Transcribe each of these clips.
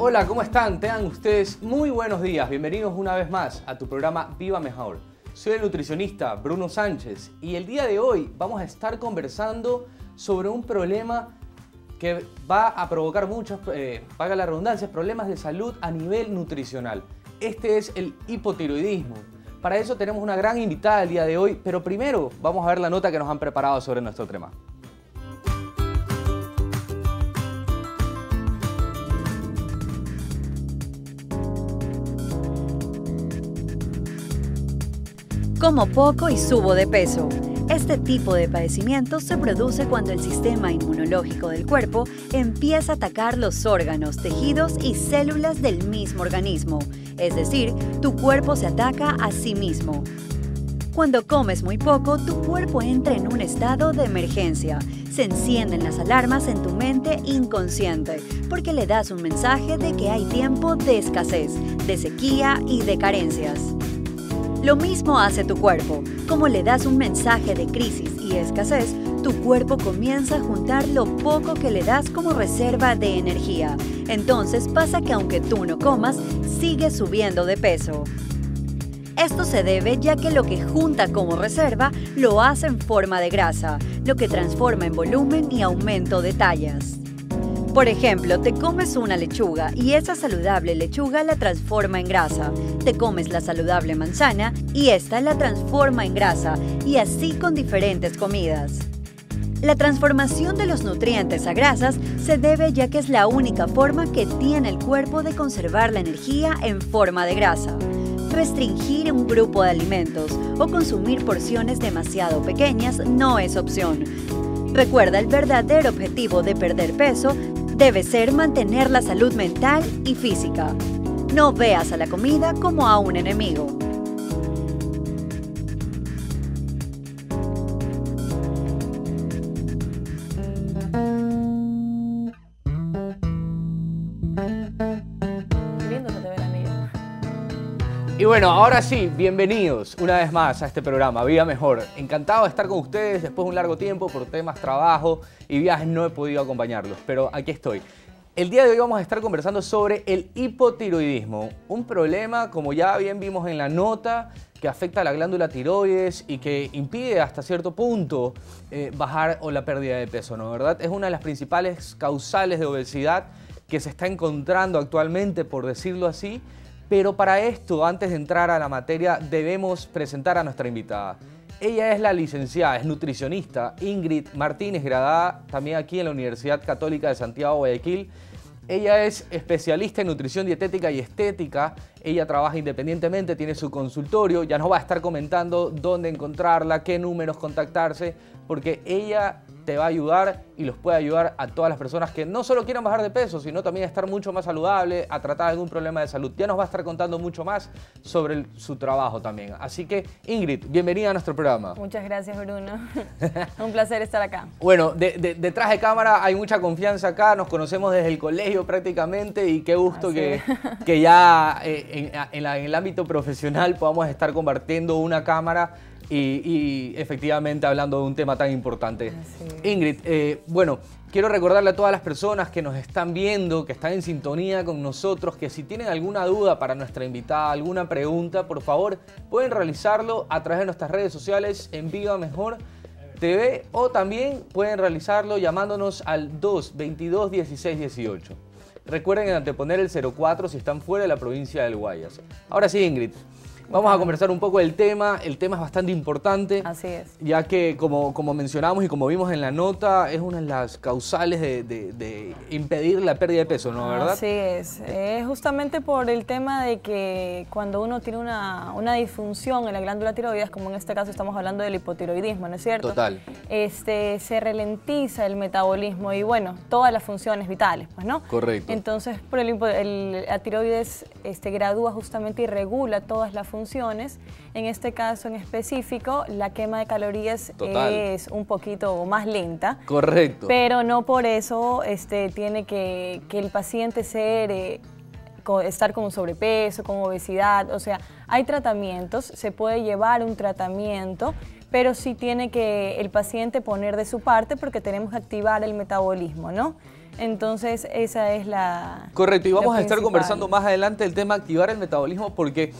Hola, ¿cómo están? Tengan ustedes muy buenos días. Bienvenidos una vez más a tu programa Viva Mejor. Soy el nutricionista Bruno Sánchez y el día de hoy vamos a estar conversando sobre un problema que va a provocar muchos, eh, paga la redundancia, problemas de salud a nivel nutricional. Este es el hipotiroidismo. Para eso tenemos una gran invitada el día de hoy, pero primero vamos a ver la nota que nos han preparado sobre nuestro tema. Como poco y subo de peso. Este tipo de padecimiento se produce cuando el sistema inmunológico del cuerpo empieza a atacar los órganos, tejidos y células del mismo organismo, es decir, tu cuerpo se ataca a sí mismo. Cuando comes muy poco, tu cuerpo entra en un estado de emergencia. Se encienden las alarmas en tu mente inconsciente porque le das un mensaje de que hay tiempo de escasez, de sequía y de carencias. Lo mismo hace tu cuerpo. Como le das un mensaje de crisis y escasez, tu cuerpo comienza a juntar lo poco que le das como reserva de energía. Entonces pasa que aunque tú no comas, sigues subiendo de peso. Esto se debe ya que lo que junta como reserva lo hace en forma de grasa, lo que transforma en volumen y aumento de tallas. Por ejemplo, te comes una lechuga y esa saludable lechuga la transforma en grasa. Te comes la saludable manzana y esta la transforma en grasa y así con diferentes comidas. La transformación de los nutrientes a grasas se debe ya que es la única forma que tiene el cuerpo de conservar la energía en forma de grasa. Restringir un grupo de alimentos o consumir porciones demasiado pequeñas no es opción. Recuerda, el verdadero objetivo de perder peso debe ser mantener la salud mental y física. No veas a la comida como a un enemigo. Bueno, ahora sí, bienvenidos una vez más a este programa, Vida Mejor. Encantado de estar con ustedes después de un largo tiempo por temas, trabajo y viajes no he podido acompañarlos, pero aquí estoy. El día de hoy vamos a estar conversando sobre el hipotiroidismo, un problema, como ya bien vimos en la nota, que afecta a la glándula tiroides y que impide hasta cierto punto eh, bajar o la pérdida de peso, ¿no? ¿Verdad? Es una de las principales causales de obesidad que se está encontrando actualmente, por decirlo así, pero para esto, antes de entrar a la materia, debemos presentar a nuestra invitada. Ella es la licenciada, es nutricionista Ingrid Martínez, graduada también aquí en la Universidad Católica de Santiago Guayaquil. Ella es especialista en nutrición dietética y estética. Ella trabaja independientemente, tiene su consultorio. Ya nos va a estar comentando dónde encontrarla, qué números contactarse, porque ella te va a ayudar y los puede ayudar a todas las personas que no solo quieran bajar de peso, sino también a estar mucho más saludable, a tratar algún problema de salud. Ya nos va a estar contando mucho más sobre su trabajo también. Así que, Ingrid, bienvenida a nuestro programa. Muchas gracias, Bruno. Un placer estar acá. Bueno, detrás de cámara hay mucha confianza acá, nos conocemos desde el colegio prácticamente y qué gusto que, que, ya eh, en, en el ámbito profesional podamos estar compartiendo una cámara y, efectivamente hablando de un tema tan importante. Ingrid, eh, bueno, quiero recordarle a todas las personas que nos están viendo, que están en sintonía con nosotros, que si tienen alguna duda para nuestra invitada, alguna pregunta, por favor, pueden realizarlo a través de nuestras redes sociales en Viva Mejor TV o también pueden realizarlo llamándonos al 222 16 18. Recuerden anteponer el 04 si están fuera de la provincia del Guayas. Ahora sí, Ingrid, Vamos a conversar un poco del tema. El tema es bastante importante. Así es. Ya que, como, como mencionamos y como vimos en la nota, es una de las causales de, impedir la pérdida de peso, ¿no? ¿Verdad? Así es. Es justamente por el tema de que cuando uno tiene una, una disfunción en la glándula tiroides, como en este caso estamos hablando del hipotiroidismo, ¿no es cierto? Total. Este, se ralentiza el metabolismo y, bueno, todas las funciones vitales, pues, ¿no? Correcto. Entonces, por el, el la tiroides este, gradúa justamente y regula todas las funciones funciones. En este caso en específico, la quema de calorías es un poquito más lenta. Correcto. Pero no por eso este, tiene que, el paciente ser... Eh, estar con sobrepeso, con obesidad, o sea, hay tratamientos, se puede llevar un tratamiento, pero sí tiene que el paciente poner de su parte porque tenemos que activar el metabolismo, ¿no? Entonces, esa es la... Correcto, y vamos a estar conversando más adelante el tema activar el metabolismo porque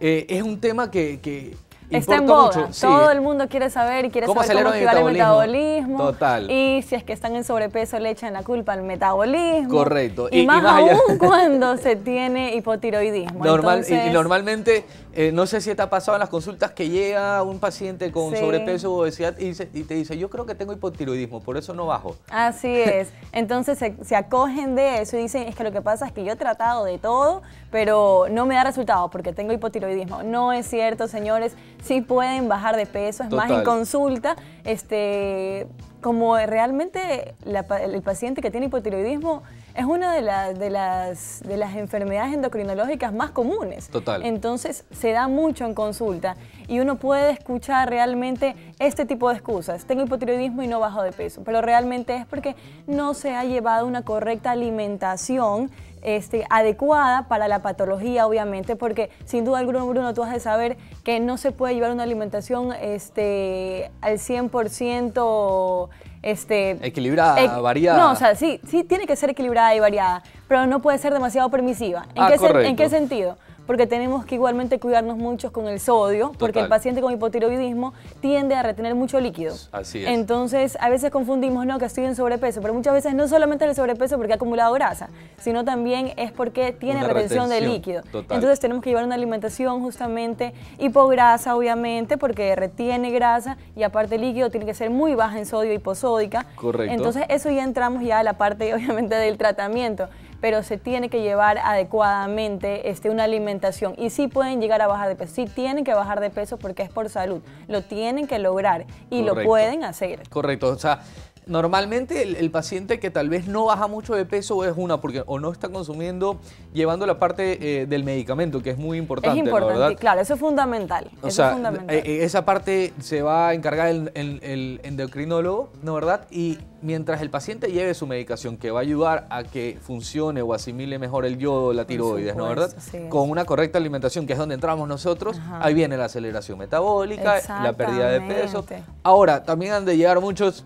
eh, es un tema que, que Está en boga. mucho. sí. Todo el mundo quiere saber y quiere ¿Cómo saber cómo activar el metabolismo? Total. Y si es que están en sobrepeso, le echan la culpa al metabolismo. Correcto. Y, Y- y más, allá- aún cuando se tiene hipotiroidismo. Normal, y- normalmente, eh, no sé si te ha pasado en las consultas que llega un paciente con Sí. sobrepeso o obesidad y te dice, yo creo que tengo hipotiroidismo, por eso no bajo. Así es. Entonces se, se acogen de eso y dicen, es que lo que pasa es que yo he tratado de todo, pero no me da resultado porque tengo hipotiroidismo. No es cierto, señores. Sí pueden bajar de peso, es más en consulta. Este, como realmente la el paciente que tiene hipotiroidismo es una de, las de, las, de las enfermedades endocrinológicas más comunes. Total. Entonces se da mucho en consulta y uno puede escuchar realmente este tipo de excusas. Tengo hipotiroidismo y no bajo de peso, pero realmente es porque no se ha llevado una correcta alimentación este, adecuada para la patología, obviamente, porque sin duda alguna, Bruno, tú has de saber que no se puede llevar una alimentación este, al 100% este, Equilibrada, variada. No, o sea, sí, sí tiene que ser equilibrada y variada, pero no puede ser demasiado permisiva. ¿En, Ah, qué, sen- ¿en qué sentido? Porque tenemos que igualmente cuidarnos mucho con el sodio, porque el paciente con hipotiroidismo tiende a retener mucho líquido. Así es. Entonces, a veces confundimos, no, que estoy en sobrepeso, pero muchas veces no solamente el sobrepeso porque ha acumulado grasa, sino también es porque tiene Una retención de líquido. total. Entonces, tenemos que llevar una alimentación justamente hipograsa, obviamente, porque retiene grasa y aparte el líquido tiene que ser muy baja en sodio, hiposódica. Correcto. Entonces, eso ya entramos ya a la parte, obviamente, del tratamiento, pero se tiene que llevar adecuadamente este, una alimentación. Y sí pueden llegar a bajar de peso, sí tienen que bajar de peso porque es por salud, lo tienen que lograr y lo pueden hacer. Correcto, o sea, normalmente el, el paciente que tal vez no baja mucho de peso es una, porque o no está consumiendo, llevando la parte eh, del medicamento, que es muy importante, es ¿no? importante, ¿verdad? claro, eso es fundamental. O eso sea, es fundamental. eh, eh, esa parte se va a encargar el, el- el endocrinólogo, ¿no verdad? Y mientras el paciente lleve su medicación, que va a ayudar a que funcione o asimile mejor el yodo, la tiroides, ¿no verdad? Con una correcta alimentación, que es donde entramos nosotros, Ajá. ahí viene la aceleración metabólica, la pérdida de peso. Ahora, también han de llegar muchos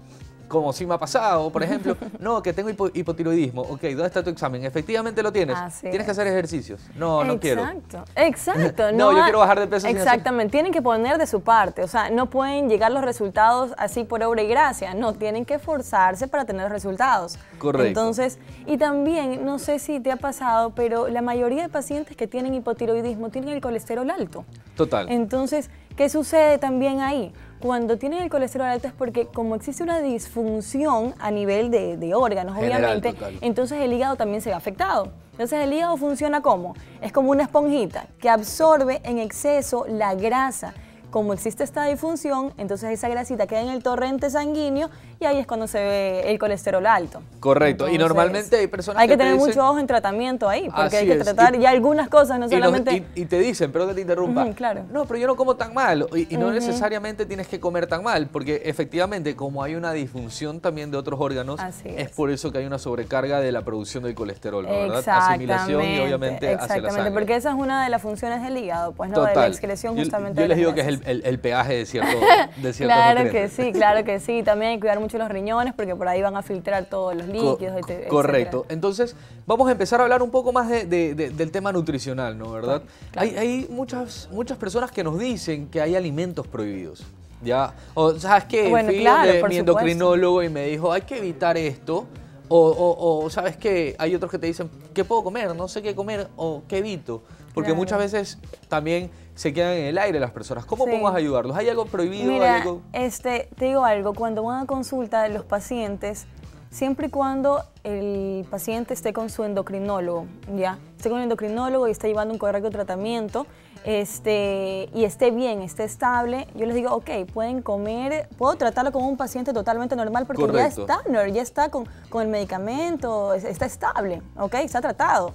como sí me ha pasado, por ejemplo, no, que tengo hipo- hipotiroidismo. Ok, ¿dónde está tu examen? Efectivamente lo tienes. Así Tienes que hacer ejercicios. No, no quiero. Exacto, exacto. No, yo quiero bajar de peso Exactamente, tienen que poner de su parte, o sea, no pueden llegar los resultados así por obra y gracia, no, tienen que esforzarse para tener resultados. Correcto. Entonces, y también, no sé si te ha pasado, pero la mayoría de pacientes que tienen hipotiroidismo tienen el colesterol alto. Total. Entonces, ¿qué sucede también ahí? Cuando tienen el colesterol alto es porque como existe una disfunción a nivel de, de órganos, General, obviamente, total. entonces el hígado también se ve afectado. Entonces el hígado funciona como? Es como una esponjita que absorbe en exceso la grasa. Como existe esta disfunción, entonces esa grasita queda en el torrente sanguíneo y ahí es cuando se ve el colesterol alto. Correcto. Y normalmente hay personas Hay que, que te tener dicen- mucho ojo en tratamiento ahí, porque Así hay que tratar Y- ya algunas cosas, no Y, solamente... y- y te dicen, perdón que te interrumpa, Ujú, claro. no, pero yo no como tan mal. Y, no necesariamente tienes que comer tan mal, porque efectivamente, como hay una disfunción también de otros órganos, Así es. es. por eso que hay una sobrecarga de la producción del colesterol, ¿no? ¿verdad? Asimilación y obviamente hacia la exactamente, sangre. porque esa es una de las funciones del hígado, pues no, de la excreción Yo- justamente Yo, de les digo que es el, el- el peaje de cierto de ciertos Claro que sí, claro que sí. También hay que cuidar mucho los riñones porque por ahí van a filtrar todos los Co- líquidos. et- etcétera. correcto. Entonces, vamos a empezar a hablar un poco más de- de- de- del tema nutricional, ¿no? ¿Verdad? Claro. Hay, hay muchas, muchas personas que nos dicen que hay alimentos prohibidos. ¿Ya? O, ¿sabes qué? Bueno, Fui claro, por mi supuesto. endocrinólogo y me dijo, hay que evitar esto. O, o- o, ¿sabes qué? Hay otros que te dicen, ¿qué puedo comer? No sé qué comer o qué evito. Porque Claro. muchas veces también se quedan en el aire las personas. ¿Cómo Sí. podemos ayudarlos? ¿Hay algo prohibido? ¿Hay Mira, algo- este, te digo algo, cuando van a consulta los pacientes, siempre y cuando el paciente esté con su endocrinólogo, ¿ya? Esté con el endocrinólogo y esté llevando un correcto tratamiento, este, y esté bien, esté estable, yo les digo, ok, pueden comer, puedo tratarlo como un paciente totalmente normal porque Correcto. ya está, ya está con, con el medicamento, es- está estable, ok, está tratado.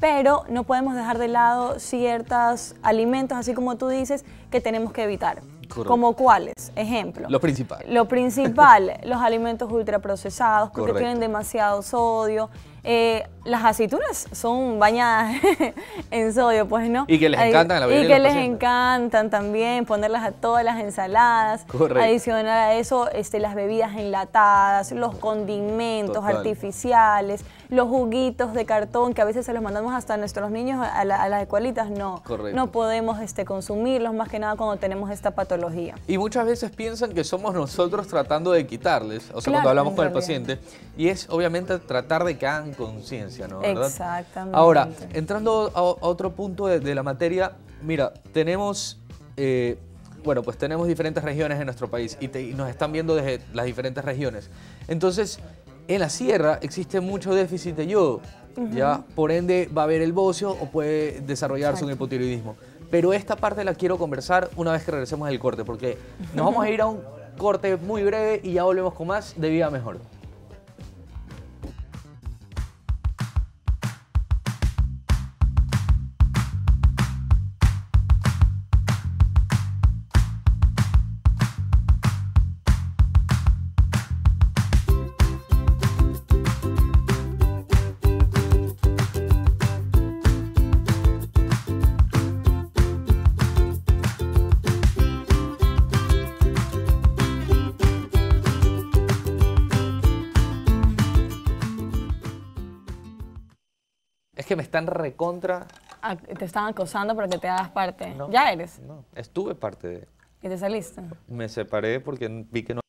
Pero no podemos dejar de lado ciertos alimentos, así como tú dices, que tenemos que evitar. Correcto. ¿Como cuáles? Ejemplo. Lo principal. Lo principal, los alimentos ultraprocesados, porque Correcto. tienen demasiado sodio. Eh, las aceitunas son bañadas en sodio, pues, ¿no? Y que les encantan la Y que les encantan también, ponerlas a todas las ensaladas. Correcto. Adicional a eso, este, las bebidas enlatadas, los condimentos artificiales, los juguitos de cartón que a veces se los mandamos hasta a nuestros niños a, las escuelitas. No, no podemos este, consumirlos más que nada cuando tenemos esta patología. Y muchas veces piensan que somos nosotros tratando de quitarles, o sea, cuando hablamos con el paciente, y es obviamente tratar de que hagan conciencia, ¿no? Exactamente. Ahora, entrando a, otro punto de, la materia, mira, tenemos, eh, bueno, pues tenemos diferentes regiones en nuestro país y, nos están viendo desde las diferentes regiones. Entonces, en la sierra existe mucho déficit de yodo, ¿ya? Por ende, va a haber el bocio o puede desarrollarse un hipotiroidismo. Pero esta parte la quiero conversar una vez que regresemos del corte, porque nos vamos a ir a un corte muy breve y ya volvemos con más de Vida Mejor. Están recontra. Ah, te están acosando para que te hagas parte. ¿Ya eres? No, estuve parte de. ¿Y te saliste? Me separé porque vi que no.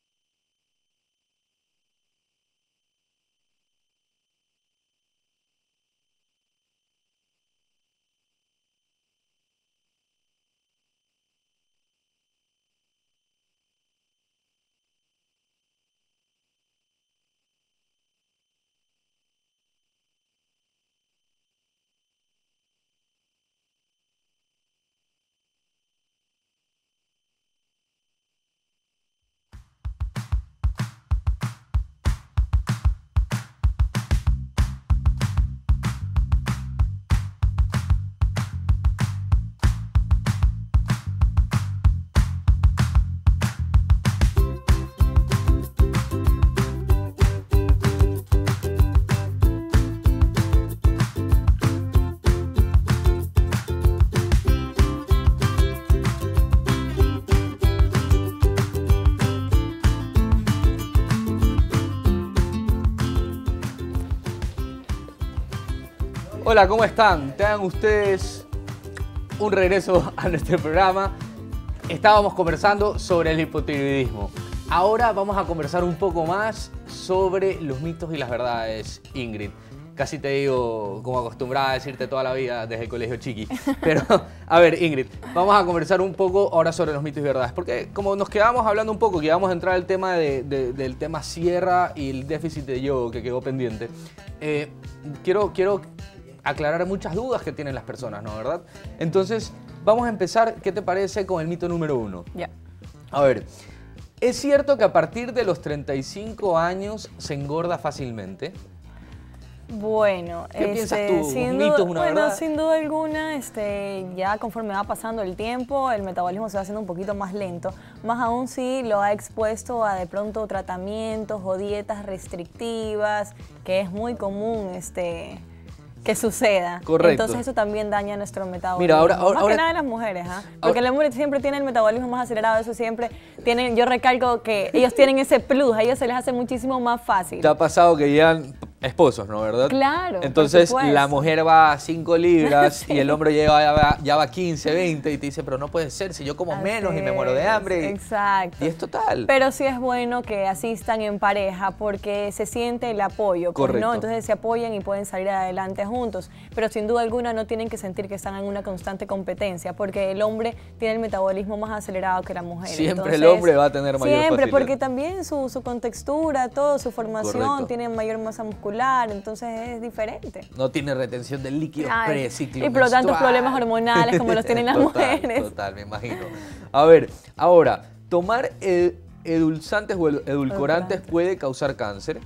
Hola, ¿cómo están? Tengan ustedes un regreso a nuestro programa. Estábamos conversando sobre el hipotiroidismo. Ahora vamos a conversar un poco más sobre los mitos y las verdades, Ingrid. Casi te digo, como acostumbrada a decirte toda la vida desde el colegio chiqui. Pero, a ver, Ingrid, vamos a conversar un poco ahora sobre los mitos y verdades. Porque como nos quedamos hablando un poco, que íbamos a entrar al tema del tema sierra y el déficit de yodo que quedó pendiente, eh, quiero, quiero aclarar muchas dudas que tienen las personas, ¿no? ¿Verdad? Entonces, vamos a empezar, ¿qué te parece con el mito número uno? Ya. A ver, ¿es cierto que a partir de los 35 años se engorda fácilmente? Bueno, ¿qué piensas este, tú? Sin duda, una bueno, sin duda alguna, este, ya conforme va pasando el tiempo, el metabolismo se va haciendo un poquito más lento. Más aún si lo ha expuesto a de pronto tratamientos o dietas restrictivas, que es muy común, este, que suceda. Correcto. Entonces eso también daña nuestro metabolismo. Mira, ahora, ahora, más que nada las mujeres, ¿ah? Porque las mujeres siempre tienen el metabolismo más acelerado, eso siempre tienen, yo recalco que ellos tienen ese plus, a ellos se les hace muchísimo más fácil. ¿Te ha pasado que llegan esposos, ¿no? ¿Verdad? Claro. Entonces la mujer va a 5 libras y el hombre lleva, ya, va, a 15, 20 y te dice, pero no puede ser, si yo como menos y me muero de hambre. Exacto. Y es total. Pero sí es bueno que asistan en pareja porque se siente el apoyo, pues, ¿no? Entonces se apoyan y pueden salir adelante juntos. Pero sin duda alguna no tienen que sentir que están en una constante competencia porque el hombre tiene el metabolismo más acelerado que la mujer. Siempre el hombre va a tener mayor Siempre, porque también su, su contextura, todo, su formación, tiene mayor masa muscular entonces es diferente. No tiene retención del líquido preciclo Y por lo tanto problemas hormonales como los tienen las mujeres. Total, me imagino. A ver, ahora, ¿tomar edulzantes o edulcorantes puede causar cáncer?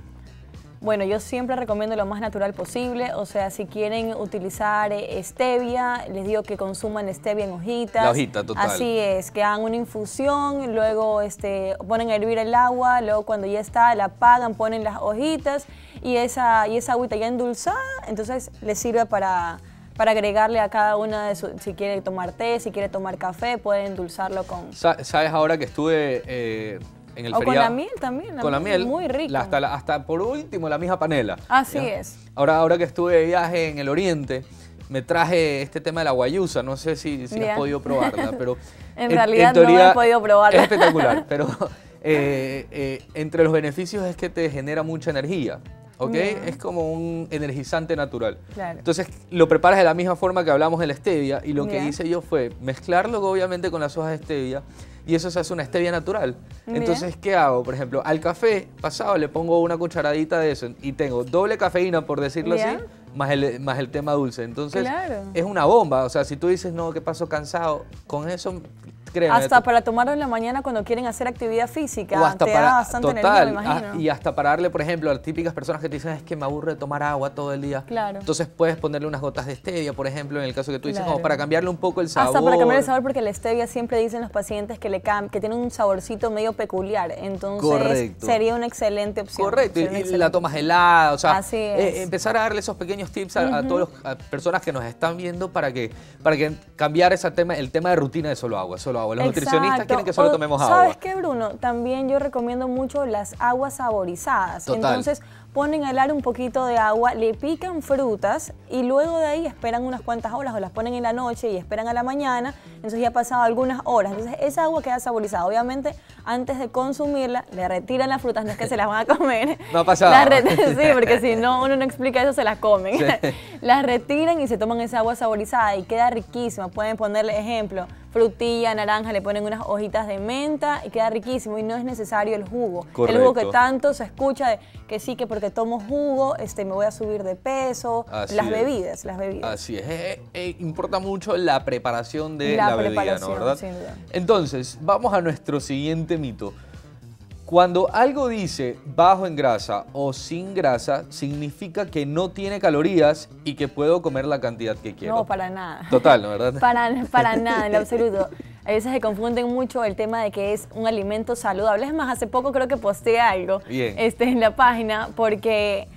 Bueno, yo siempre recomiendo lo más natural posible, o sea, si quieren utilizar eh, stevia, les digo que consuman stevia en hojitas. La hojita, total. Así es, que hagan una infusión, luego este, ponen a hervir el agua, luego cuando ya está la apagan, ponen las hojitas y esa, y esa agüita ya endulzada, entonces les sirve para, para agregarle a cada una de sus, si quiere tomar té, si quiere tomar café, puede endulzarlo con... Sa- ¿Sabes ahora que estuve eh, en el O con la miel también, la Con la miel. muy rico. hasta, la- hasta por último la misma panela. Así ¿ya? es. Ahora, ahora que estuve de viaje en el oriente, me traje este tema de la guayusa. No sé si, si has podido probarla, pero... En realidad no he podido probarla. Es espectacular, pero eh, eh, entre los beneficios es que te genera mucha energía. ¿Ok? Es como un energizante natural. Claro. Entonces lo preparas de la misma forma que hablamos de la stevia y lo que hice yo fue mezclarlo obviamente con las hojas de stevia y eso se hace una stevia natural. Entonces, ¿qué hago? Por ejemplo, al café pasado le pongo una cucharadita de eso y tengo doble cafeína, por decirlo así, más el, más el tema dulce. Entonces, Claro. es una bomba. O sea, si tú dices, no, que paso cansado, con eso, créeme. Hasta para tomarlo en la mañana cuando quieren hacer actividad física, o hasta te para, da bastante total, energía, me ah, imagino. y hasta para darle, por ejemplo, a las típicas personas que te dicen es que me aburre tomar agua todo el día. Claro. Entonces puedes ponerle unas gotas de stevia, por ejemplo, en el caso que tú dices, Claro. como para cambiarle un poco el sabor. Hasta para cambiar el sabor, porque la stevia siempre dicen los pacientes que le que tiene un saborcito medio peculiar. Entonces Correcto. sería una excelente opción. Correcto, y, excelente la tomas helada, o sea, Así eh, es. empezar a darle esos pequeños tips a, a todas las personas que nos están viendo para que, para que cambiar ese tema, el tema de rutina de solo agua, solo agua. Los nutricionistas quieren que solo O, tomemos ¿Sabes agua. qué, Bruno? También yo recomiendo mucho las aguas saborizadas. Total. Entonces ponen a helar un poquito de agua, le pican frutas y luego de ahí esperan unas cuantas horas o las ponen en la noche y esperan a la mañana. Entonces ya ha pasado algunas horas. Entonces esa agua queda saborizada. Obviamente antes de consumirla le retiran las frutas, no es que se las van a comer. No ha pasado. Las re- sí, porque si no uno no explica eso se las comen. Sí. las retiran y se toman esa agua saborizada y queda riquísima. Pueden ponerle ejemplo, frutilla, naranja, le ponen unas hojitas de menta y queda riquísimo y no es necesario el jugo. El jugo que tanto se escucha de que sí, que porque tomo jugo este, me voy a subir de peso. Así las es. bebidas, las bebidas. Así es, eh, eh, importa mucho la preparación de la, La bebida, ¿no? ¿verdad? sin duda. Entonces, vamos a nuestro siguiente mito. Cuando algo dice bajo en grasa o sin grasa, significa que no tiene calorías y que puedo comer la cantidad que quiero. No, para nada. Total, ¿no verdad? Para, para nada, en absoluto. A veces se confunden mucho el tema de que es un alimento saludable. Es más, hace poco creo que posteé algo Bien. Este, en la página porque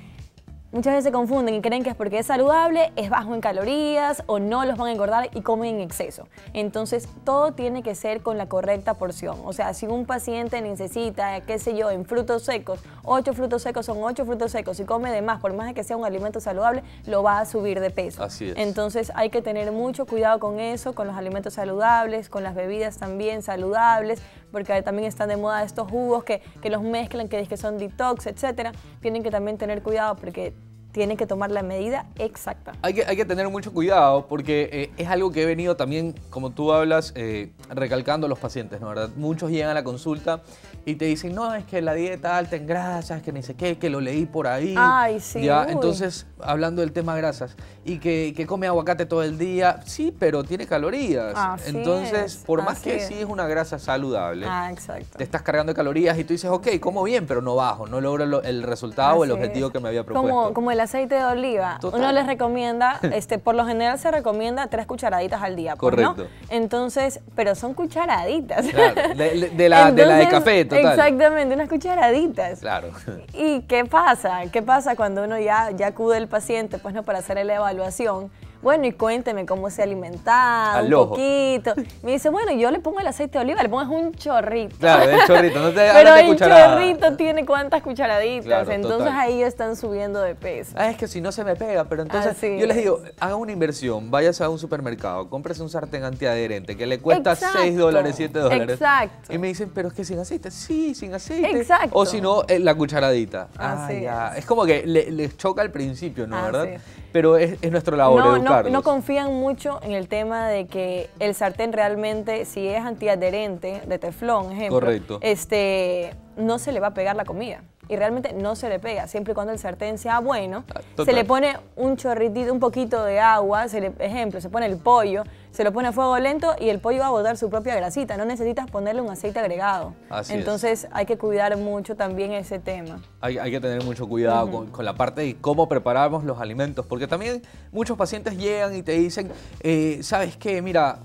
muchas veces se confunden y creen que es porque es saludable, es bajo en calorías o no los van a engordar y comen en exceso. Entonces, todo tiene que ser con la correcta porción. O sea, si un paciente necesita, qué sé yo, en frutos secos, ocho frutos secos son ocho frutos secos y come de más, por más de que sea un alimento saludable, lo va a subir de peso. Así es. Entonces hay que tener mucho cuidado con eso, con los alimentos saludables, con las bebidas también saludables, porque también están de moda estos jugos que, que los mezclan, que, que son detox, etcétera. Tienen que también tener cuidado porque tienen que tomar la medida exacta. Hay que, hay que tener mucho cuidado porque eh, es algo que he venido también, como tú hablas, eh, recalcando a los pacientes, ¿no? ¿verdad? Muchos llegan a la consulta y te dicen, no, es que la dieta alta en grasas, que ni sé qué, que lo leí por ahí. Ay, sí, Ya, entonces, hablando del tema grasas, y que, que come aguacate todo el día, sí, pero tiene calorías. Así entonces, es, por más que es. sí es una grasa saludable, Ah, exacto. te estás cargando de calorías y tú dices, ok, como bien, pero no bajo, no logro lo- el resultado o el objetivo es. que me había propuesto. Como, como el aceite de oliva. Total. Uno les recomienda, este, por lo general se recomienda tres cucharaditas al día. pues, ¿no? Correcto. Entonces, pero son cucharaditas. Claro, de- la- de la de café, total. Exactamente, unas cucharaditas. Claro. ¿Y qué pasa? ¿Qué pasa cuando uno ya, ya acude al paciente pues, ¿no? para hacer la evaluación? Bueno, y cuénteme cómo se ha alimentado, Al un ojo. poquito. Me dice, bueno, yo le pongo el aceite de oliva, le pongo un chorrito. Claro, el chorrito, no te Pero el cucharada. chorrito tiene cuántas cucharaditas, Claro, entonces total. ahí ya están subiendo de peso. Ah, es que si no se me pega, pero entonces Así yo les es. digo, haga una inversión, váyase a un supermercado, cómprese un sartén antiadherente que le cuesta Exacto, 6 dólares, 7 dólares. exacto. Y me dicen, pero es que sin aceite. Sí, sin aceite. Exacto. O si no, eh, la cucharadita. Ah, Así ya. es. Es como que le- les choca al principio, ¿no? Así ¿Verdad? es. Pero es, es nuestra labor no, educarlos. no confían mucho en el tema de que el sartén realmente, si es antiadherente, de teflón, ejemplo, Correcto. este, no se le va a pegar la comida. Y realmente no se le pega, siempre y cuando el sartén sea bueno. Ah, se le pone un chorritito, un poquito de agua, se le, ejemplo, se pone el pollo, se lo pone a fuego lento y el pollo va a botar su propia grasita, no necesitas ponerle un aceite agregado. Así es. Entonces hay que cuidar mucho también ese tema. Hay, hay que tener mucho cuidado con, con la parte de cómo preparamos los alimentos, porque también muchos pacientes llegan y te dicen, eh, ¿sabes qué? Mira,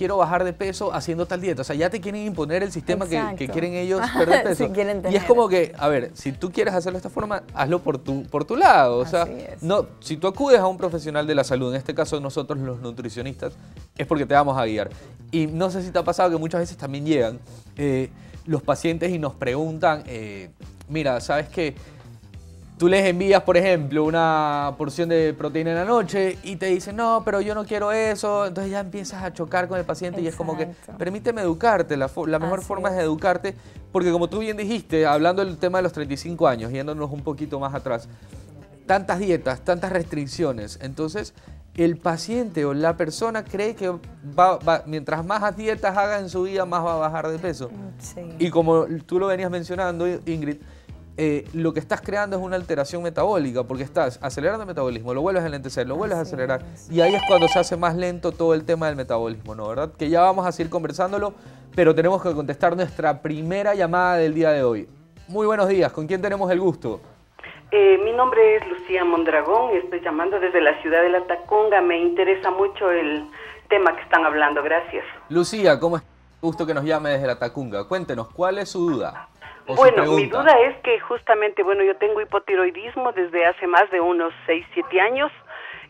quiero bajar de peso haciendo tal dieta. O sea, ya te quieren imponer el sistema que, quieren ellos perder peso. Quieren y es como que, a ver, si tú quieres hacerlo de esta forma, hazlo por tu, por tu lado. O sea, no, si tú acudes a un profesional de la salud, en este caso nosotros los nutricionistas, es porque te vamos a guiar. Y no sé si te ha pasado que muchas veces también llegan eh, los pacientes y nos preguntan, eh, mira, ¿sabes qué? Tú les envías, por ejemplo, una porción de proteína en la noche y te dicen, no, pero yo no quiero eso. Entonces ya empiezas a chocar con el paciente y es como que, permíteme educarte. La, mejor Así forma es es. educarte, porque como tú bien dijiste, hablando del tema de los 35 años, yéndonos un poquito más atrás, tantas dietas, tantas restricciones. Entonces, el paciente o la persona cree que va- va- mientras más dietas haga en su vida, más va a bajar de peso. Sí. Y como tú lo venías mencionando, Ingrid, eh, lo que estás creando es una alteración metabólica, porque estás acelerando el metabolismo, lo vuelves a enlentecer, lo vuelves a acelerar, es. y ahí es cuando se hace más lento todo el tema del metabolismo, ¿no? ¿Verdad? Que ya vamos a seguir conversándolo, pero tenemos que contestar nuestra primera llamada del día de hoy. Muy buenos días, ¿con quién tenemos el gusto? Eh, mi nombre es Lucía Mondragón y estoy llamando desde la ciudad de La Tacunga. Me interesa mucho el tema que están hablando. Gracias. Lucía, ¿cómo es? Gusto que nos llame desde la Tacunga. Cuéntenos, ¿cuál es su duda? Bueno, mi duda es que justamente, bueno, yo tengo hipotiroidismo desde hace más de unos 6, 7 años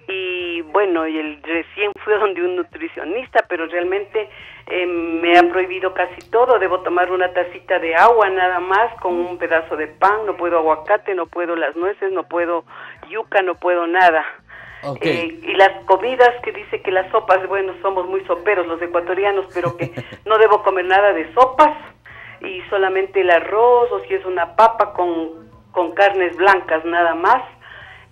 y bueno, y el, recién fui donde un nutricionista, pero realmente eh, me ha prohibido casi todo. Debo tomar una tacita de agua nada más con un pedazo de pan, no puedo aguacate, no puedo las nueces, no puedo yuca, no puedo nada. Ok. Eh, y las comidas que dice que las sopas, bueno, somos muy soperos los ecuatorianos, pero que no debo comer nada de sopas y solamente el arroz o si es una papa con, con carnes blancas nada más.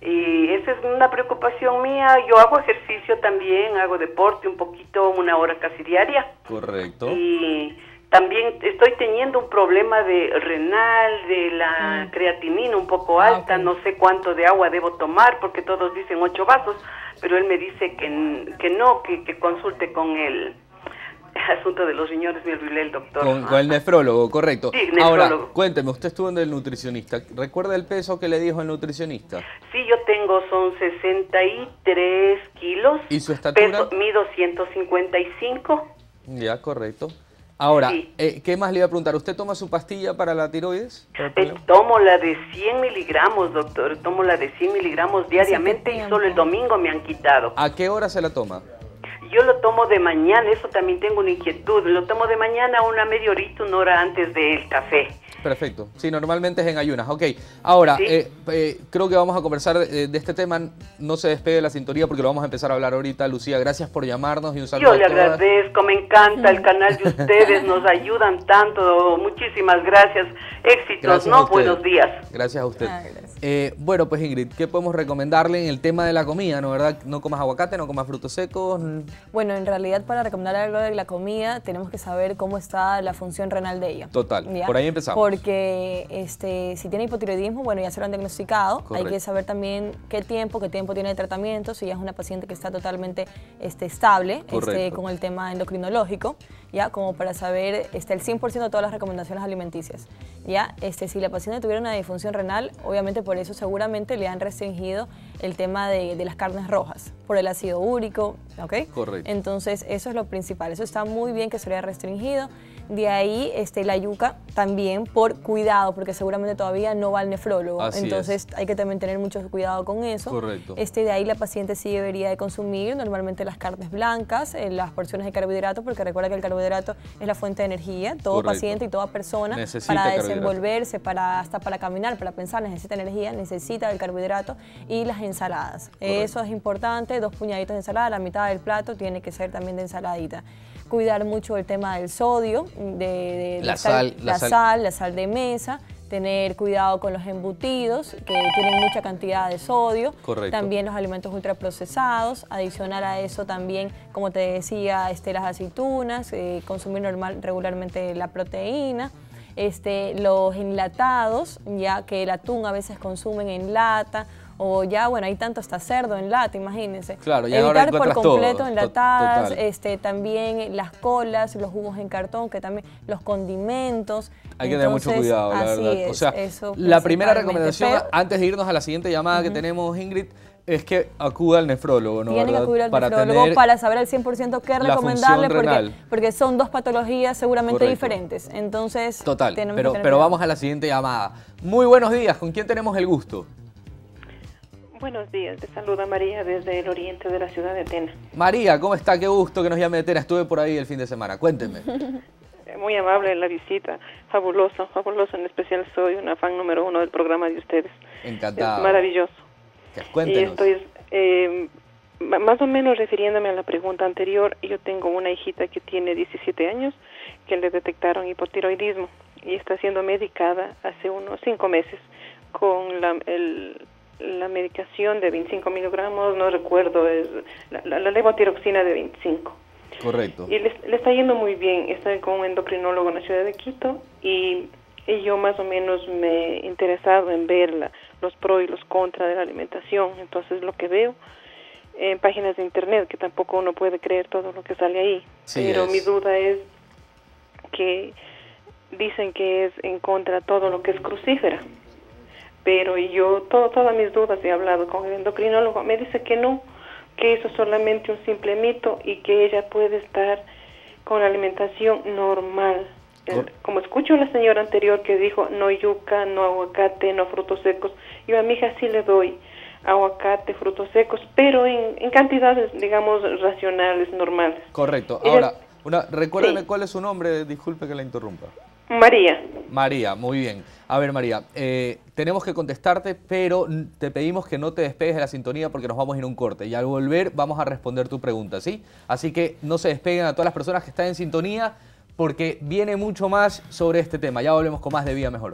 Y esa es una preocupación mía. Yo hago ejercicio también, hago deporte un poquito, una hora casi diaria. Correcto. Y también estoy teniendo un problema de renal, de la creatinina un poco Ah, alta, no sé cuánto de agua debo tomar, porque todos dicen ocho vasos, pero él me dice que, que no, que, que consulte con el asunto de los riñones, me olvidé el doctor. Con, con el nefrólogo, correcto. Sí, Ahora, nefrólogo. cuénteme, usted estuvo en el nutricionista. ¿Recuerda el peso que le dijo el nutricionista? Sí, yo tengo, son 63 kilos. ¿Y su estatura? Peso, mido 155. Ya, correcto. Ahora, Sí. eh, ¿qué más le iba a preguntar? ¿Usted toma su pastilla para la tiroides? ¿Para el Eh, tomo la de 100 miligramos, doctor. Tomo la de 100 miligramos diariamente y solo el domingo me han quitado. ¿A qué hora se la toma? Yo lo tomo de mañana, eso también tengo una inquietud. Lo tomo de mañana una media horita, una hora antes del café. Perfecto. Sí, normalmente es en ayunas. Ok. Ahora, Sí. eh, eh, creo que vamos a conversar eh, de este tema. No se despegue de la sintonía porque lo vamos a empezar a hablar ahorita. Lucía, gracias por llamarnos y un saludo Yo a le todas. agradezco, me encanta el canal de ustedes, nos ayudan tanto. Muchísimas gracias. Éxitos, Gracias ¿no? Buenos días. Gracias a usted. Ah, gracias. Eh, bueno, pues Ingrid, ¿qué podemos recomendarle en el tema de la comida? ¿No verdad? No comas aguacate, no comas frutos secos. Bueno, en realidad para recomendar algo de la comida tenemos que saber cómo está la función renal de ella. Total, ¿ya? por ahí empezamos. Porque este, si tiene hipotiroidismo, bueno, ya se lo han diagnosticado. Hay que saber también qué tiempo, qué tiempo tiene de tratamiento, si ya es una paciente que está totalmente este, estable este, con el tema endocrinológico, ya como para saber este, el 100% de todas las recomendaciones alimenticias. Ya, este, si la paciente tuviera una disfunción renal, obviamente por eso seguramente le han restringido el tema de, de las carnes rojas, por el ácido úrico, ¿ok? Correcto. Entonces, eso es lo principal. Eso está muy bien que se le haya restringido. De ahí, este, la yuca también por cuidado, porque seguramente todavía no va al nefrólogo. Así es. Entonces, hay que también tener mucho cuidado con eso. Correcto. Este, de ahí, la paciente sí debería de consumir normalmente las carnes blancas, eh, las porciones de carbohidratos, porque recuerda que el carbohidrato es la fuente de energía. Todo Correcto. paciente y toda persona Necesita para desenvolverse, para, hasta para caminar, para pensar, necesita energía, necesita el carbohidrato y las ensaladas. Correcto. Eso es importante, dos puñaditos de ensalada, la mitad del plato tiene que ser también de ensaladita. Cuidar mucho el tema del sodio, de, de- La sal, la la sal. sal, la sal de mesa, tener cuidado con los embutidos que tienen mucha cantidad de sodio, Correcto. también los alimentos ultraprocesados, adicional a eso también, como te decía, este, las aceitunas, eh, consumir normal, regularmente la proteína, este, los enlatados, ya que el atún a veces consumen en lata o ya, bueno, hay tanto hasta cerdo en lata, imagínense. Claro, ya ahora Evitar por completo todo, enlatadas, total. este, también las colas, los jugos en cartón, que también, los condimentos. Hay que tener mucho cuidado, la así verdad. o es, sea, eso la primera recomendación, Pero antes de irnos a la siguiente llamada que tenemos, Ingrid, es que acuda al nefrólogo, ¿no? tienen que acudir al para nefrólogo para saber al 100% qué recomendarle, porque, porque son dos patologías seguramente Correcto. diferentes. Entonces, Total, tenemos que pero, tener pero cuidado. vamos a la siguiente llamada. Muy buenos días, ¿con quién tenemos el gusto? Buenos días, te saluda María desde el oriente de la ciudad de Atenas. María, ¿cómo está? Qué gusto que nos llame de Tena. Estuve por ahí el fin de semana. Cuénteme. Muy amable la visita, fabuloso, fabuloso. En especial soy una fan número uno del programa de ustedes. Encantado. Es maravilloso. Que- Y Cuéntenos. estoy eh, más o menos refiriéndome a la pregunta anterior. Yo tengo una hijita que tiene 17 años que le detectaron hipotiroidismo y está siendo medicada hace unos 5 meses con la, el- la medicación de 25 miligramos, no recuerdo, es la, la, la levotiroxina de 25. Correcto. Y le, le está yendo muy bien. Está con un endocrinólogo en la ciudad de Quito y, y yo más o menos me he interesado en ver la- los pros y los contras de la alimentación. Entonces lo que veo en páginas de internet, que tampoco uno puede creer todo lo que sale ahí. Sí Pero es. mi duda es que dicen que es en contra todo lo que es crucífera. Pero yo todo, todas mis dudas he hablado con el endocrinólogo, me dice que no, que eso es solamente un simple mito y que ella puede estar con la alimentación normal. Cor- Como escucho a la señora anterior que dijo no yuca, no aguacate, no frutos secos, yo a mi hija sí le doy aguacate, frutos secos, pero en, en cantidades, digamos, racionales, normales. Correcto. Ahora, una, recuérdeme Sí. cuál es su nombre. Disculpe que la interrumpa. María, María, muy bien. A ver, María, eh, tenemos que contestarte, pero te pedimos que no te despegues de la sintonía porque nos vamos a ir a un corte. Y al volver vamos a responder tu pregunta, ¿sí? Así que no se despeguen a todas las personas que están en sintonía porque viene mucho más sobre este tema. Ya volvemos con más de Vida Mejor.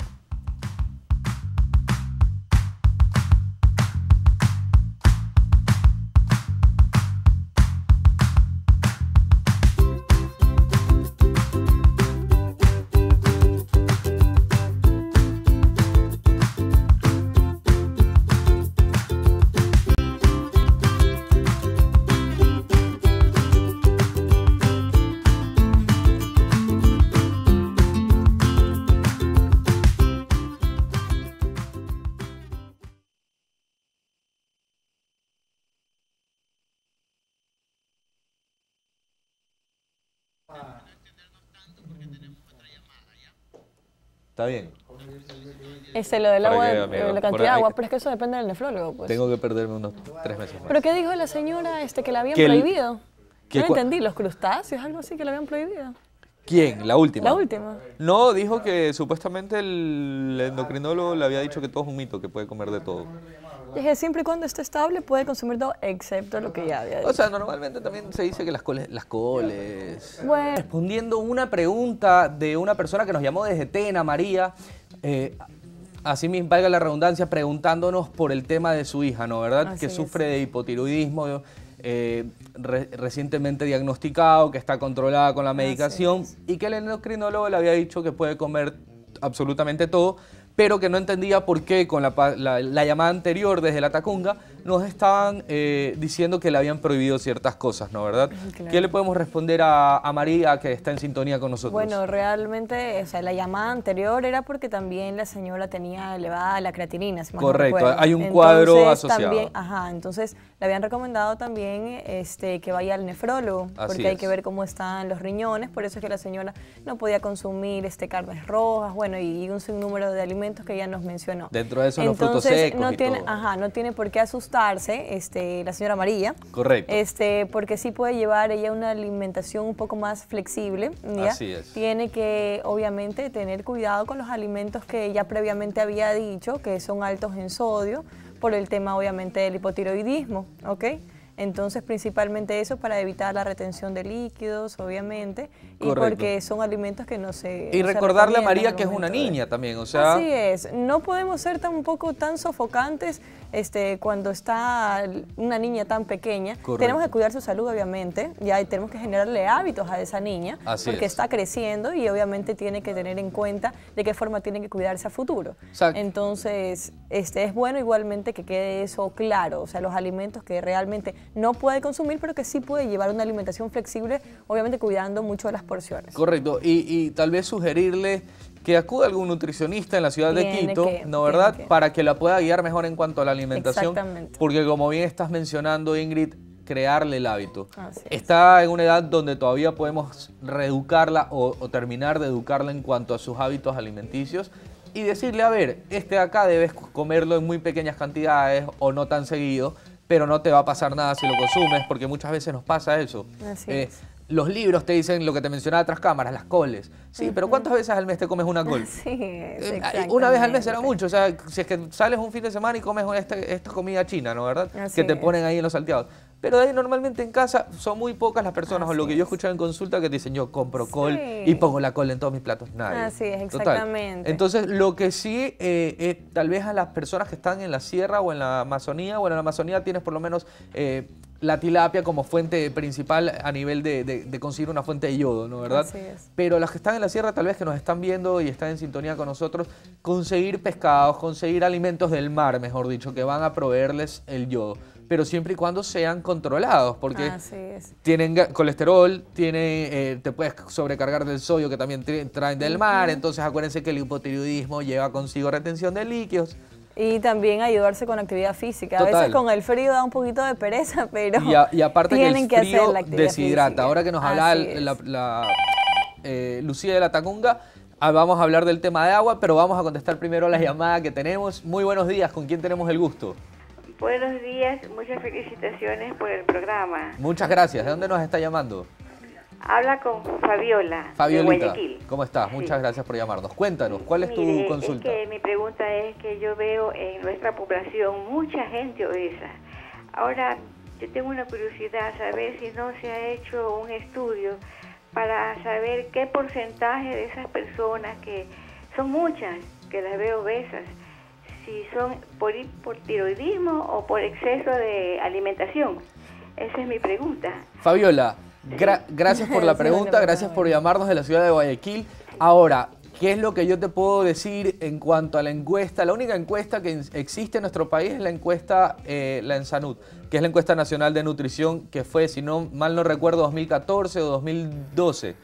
Está bien. Este, lo del agua, que, amigo, la cantidad de agua, pero es que eso depende del nefrólogo, pues. Tengo que perderme unos tres meses más. ¿Pero qué dijo la señora este, que la habían Que el- prohibido? que no entendí, los crustáceos, algo así que la habían prohibido. ¿Quién? La última. La última. No, dijo que supuestamente el endocrinólogo le había dicho que todo es un mito, que puede comer de todo. Dije, siempre y cuando esté estable puede consumir todo, excepto lo que ya había dicho. O sea, normalmente también se dice que las coles... Las coles... Bueno. Respondiendo una pregunta de una persona que nos llamó desde Tena, María, eh, así mismo, valga la redundancia, preguntándonos por el tema de su hija, ¿no? ¿Verdad? Así que es. sufre de hipotiroidismo eh, re- recientemente diagnosticado, que está controlada con la medicación y que el endocrinólogo le había dicho que puede comer absolutamente todo, pero que no entendía por qué con la, la- la llamada anterior desde la Tacunga nos estaban eh, diciendo que le habían prohibido ciertas cosas, ¿no? ¿Verdad? Claro. ¿Qué le podemos responder a, a María que está en sintonía con nosotros? Bueno, realmente, o sea, la llamada anterior era porque también la señora tenía elevada la creatinina. si no Correcto, hay un cuadro Entonces, asociado. También, ajá, entonces le habían recomendado también este, que vaya al nefrólogo, Así porque hay que ver cómo están los riñones, por eso es que la señora no podía consumir este, carnes rojas, bueno, y un sinnúmero de alimentos que ella nos mencionó. Dentro de eso los frutos Entonces, secos no y tiene, todo. Ajá, no tiene por qué asustarse este, la señora María. Correcto. Este, porque sí puede llevar ella una alimentación un poco más flexible. ¿ya? Así es. Tiene que, obviamente, tener cuidado con los alimentos que ya previamente había dicho, que son altos en sodio, por el tema, obviamente, del hipotiroidismo, ¿ok? Entonces, principalmente eso para evitar la retención de líquidos, obviamente, y porque son alimentos que no se y no se recordarle a María que es una de- niña también, o sea... Así es, no podemos ser tampoco tan sofocantes este, cuando está una niña tan pequeña, Correcto. tenemos que cuidar su salud, obviamente, ya y tenemos que generarle hábitos a esa niña, Así porque es. está creciendo y obviamente tiene que tener en cuenta de qué forma tiene que cuidarse a futuro. Exacto. Entonces, este, es bueno igualmente que quede eso claro, o sea, los alimentos que realmente no puede consumir, pero que sí puede llevar una alimentación flexible, obviamente cuidando mucho las porciones. Correcto, y, y tal vez sugerirle que acuda a algún nutricionista en la ciudad de Quito, que, ¿no verdad? que. Para que la pueda guiar mejor en cuanto a la alimentación. Exactamente. Porque como bien estás mencionando, Ingrid, crearle el hábito. Es. Está en una edad donde todavía podemos reeducarla o, o terminar de educarla en cuanto a sus hábitos alimenticios y decirle, a ver, este de acá debes comerlo en muy pequeñas cantidades o no tan seguido, pero no te va a pasar nada si lo consumes, porque muchas veces nos pasa eso. Así Eh, es. Los libros te dicen lo que te mencionaba tras cámaras, las coles. Sí, pero ¿cuántas veces al mes te comes una col? Es, Eh, Una vez al mes era mucho, o sea, si es que sales un fin de semana y comes esta, esta comida china, ¿no? ¿Verdad? Así que te es. ponen ahí en los salteados. Pero de ahí normalmente en casa son muy pocas las personas, o lo que yo he es. escuchado en consulta, que dicen yo compro col Sí. y pongo la col en todos mis platos. Nadie. Así es, Total. exactamente. Entonces, lo que sí, eh, eh, tal vez a las personas que están en la sierra o en la Amazonía, bueno, en la Amazonía tienes por lo menos eh, la tilapia como fuente principal a nivel de, de- de conseguir una fuente de yodo, ¿no? ¿Verdad? Así es. Pero las que están en la sierra, tal vez que nos están viendo y están en sintonía con nosotros, conseguir pescados, conseguir alimentos del mar, mejor dicho, que van a proveerles el yodo. Pero siempre y cuando sean controlados, porque Así es. tienen colesterol, tienen, eh, te puedes sobrecargar del sodio que también tra- traen del mar, entonces acuérdense que el hipotiroidismo lleva consigo retención de líquidos. Y también ayudarse con actividad física. A veces con el frío da un poquito de pereza, pero Y, a- y aparte que tienen el que hacer frío la actividad deshidrata. física. Ahora que nos habla el- la, eh, Lucía de la Tacunga, ah, vamos a hablar del tema de agua, pero vamos a contestar primero la llamada que tenemos. Muy buenos días, ¿con quién tenemos el gusto? Buenos días, muchas felicitaciones por el programa. Muchas gracias. ¿De dónde nos está llamando? Habla con Fabiola, de Fabiolita, Guayaquil. ¿cómo estás? Muchas Sí. gracias por llamarnos. Cuéntanos, ¿cuál es tu Mire, consulta? Es que mi pregunta es que yo veo en nuestra población mucha gente obesa. Ahora, yo tengo una curiosidad, saber si no se ha hecho un estudio para saber qué porcentaje de esas personas, que son muchas, que las veo obesas, si son por hipotiroidismo o por exceso de alimentación. Esa es mi pregunta. Fabiola, gra- gracias por la pregunta, gracias por llamarnos de la ciudad de Guayaquil. Ahora, ¿qué es lo que yo te puedo decir en cuanto a la encuesta? La única encuesta que in- existe en nuestro país es la encuesta, eh, la Ensanud, que es la encuesta nacional de nutrición, que fue, si no mal no recuerdo, 2014 o 2012.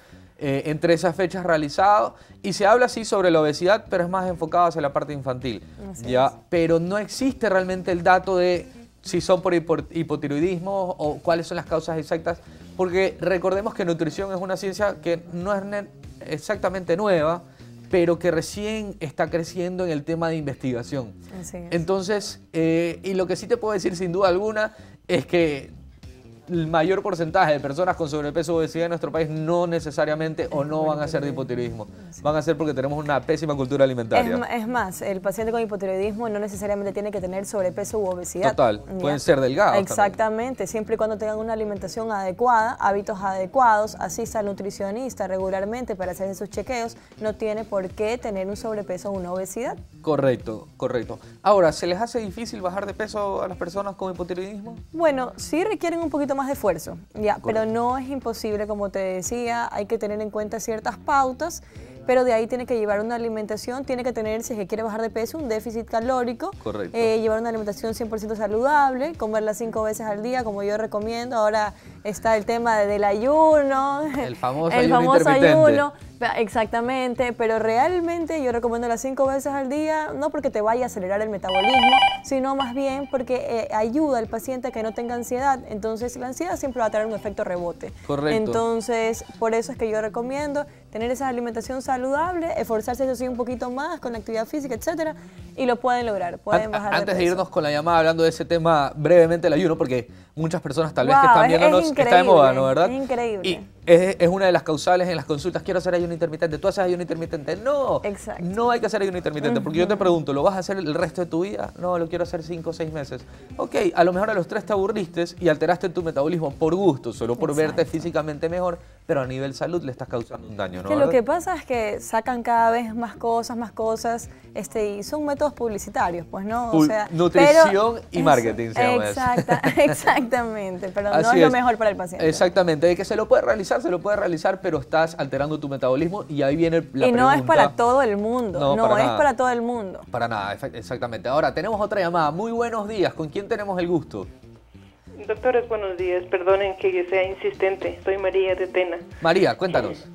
eh, entre esas fechas realizado y se habla sí sobre la obesidad, pero es más enfocado hacia la parte infantil. Así ya, es. pero no existe realmente el dato de si son por hipo- hipotiroidismo o cuáles son las causas exactas, porque recordemos que nutrición es una ciencia que no es exactamente nueva, pero que recién está creciendo en el tema de investigación. Entonces, eh, y lo que sí te puedo decir sin duda alguna es que el mayor porcentaje de personas con sobrepeso o obesidad en nuestro país no necesariamente o no van a ser de hipotiroidismo, van a ser porque tenemos una pésima cultura alimentaria. es más, el paciente con hipotiroidismo no necesariamente tiene que tener sobrepeso u obesidad. Total, ¿ya? pueden ser delgados también. Exactamente, siempre y cuando tengan una alimentación adecuada, hábitos adecuados, asista al nutricionista regularmente para hacer sus chequeos, no tiene por qué tener un sobrepeso o una obesidad. Correcto, correcto. Ahora, ¿se les hace difícil bajar de peso a las personas con hipotiroidismo? Bueno, sí requieren un poquito más de esfuerzo, ya, pero no es imposible, como te decía, hay que tener en cuenta ciertas pautas, pero de ahí tiene que llevar una alimentación, tiene que tener, si es que quiere bajar de peso, un déficit calórico, Correcto. eh, llevar una alimentación 100% saludable, comerla cinco veces al día, como yo recomiendo. Ahora está el tema de- del ayuno, El famoso el ayuno famoso intermitente. ayuno, exactamente, pero realmente yo recomiendo las cinco veces al día, no porque te vaya a acelerar el metabolismo, sino más bien porque eh, ayuda al paciente a que no tenga ansiedad. Entonces, la ansiedad siempre va a tener un efecto rebote. Correcto. Entonces, por eso es que yo recomiendo tener esa alimentación saludable, esforzarse eso sí un poquito más con la actividad física, etcétera, y lo pueden lograr, pueden bajar Antes de, peso. irnos con la llamada hablando de ese tema brevemente el ayuno, porque muchas personas tal vez que Wow, están es- es viéndonos está de moda, ¿no? increíble, ¿Verdad? es increíble. Y es, es una de las causales en las consultas. Quiero hacer ayuno intermitente. ¿Tú haces ayuno intermitente? No. Exacto. No hay que hacer ayuno intermitente. Porque yo te pregunto, ¿lo vas a hacer el resto de tu vida? No, lo quiero hacer cinco o seis meses. Ok, a lo mejor a los tres te aburriste y alteraste tu metabolismo por gusto, solo por verte físicamente mejor, pero a nivel salud le estás causando un daño, ¿no? Que lo que pasa es que sacan cada vez más cosas, más cosas, este, y son métodos publicitarios, pues, ¿no? Pu- nutrición y marketing se llama eso. exacta- exactamente, pero no es lo mejor para el paciente. Exactamente, de que se lo puede realizar, se lo puede realizar, pero estás alterando tu metabolismo y ahí viene la y no es pregunta. para todo el mundo, No, no, para es nada. para todo el mundo. Para nada, exactamente. Ahora, tenemos otra llamada. Muy buenos días. ¿Con quién tenemos el gusto? Doctores, buenos días. Perdonen que sea insistente. Soy María de Tena. María, cuéntanos.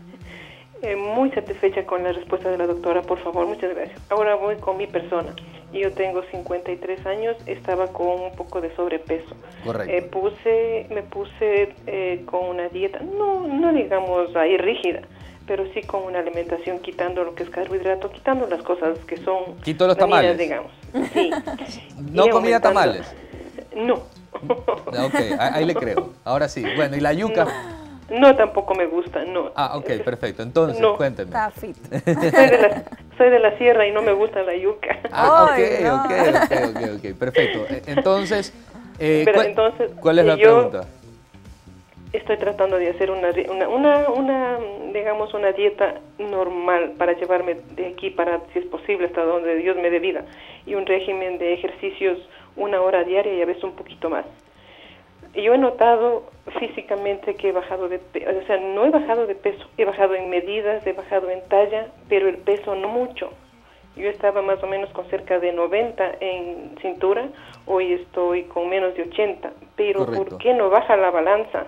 Eh, muy satisfecha con la respuesta de la doctora, por favor, muchas gracias. Ahora voy con mi persona. Yo tengo 53 años, estaba con un poco de sobrepeso. Correcto. Eh, puse, me puse eh, con una dieta, no, no digamos ahí rígida, pero sí con una alimentación quitando lo que es carbohidrato, quitando las cosas que son Quitó los tamales. digamos. Sí. No aumentando- tamales. No. Ah, Ok, ahí le creo. Ahora sí. Bueno, ¿y la yuca? No, tampoco me gusta, no. Ah, ok, perfecto. Entonces, No. cuénteme. Está fit. Soy de, la, soy de la sierra y no me gusta la yuca. Ah, ok, Ay, no. ok, ok, ok, ok, perfecto. E- Entonces, eh, Pero ¿cuál, entonces, cuál es la yo- pregunta? Estoy tratando de hacer una, una, una, una, digamos, una dieta normal para llevarme de aquí para, si es posible, hasta donde Dios me dé vida. Y un régimen de ejercicios una hora diaria y a veces un poquito más. Y Yo he notado físicamente que he bajado de peso, o sea, no he bajado de peso, he bajado en medidas, he bajado en talla, pero el peso no mucho. Yo estaba más o menos con cerca de 90 en cintura, hoy estoy con menos de 80, pero Correcto. ¿por qué no baja la balanza?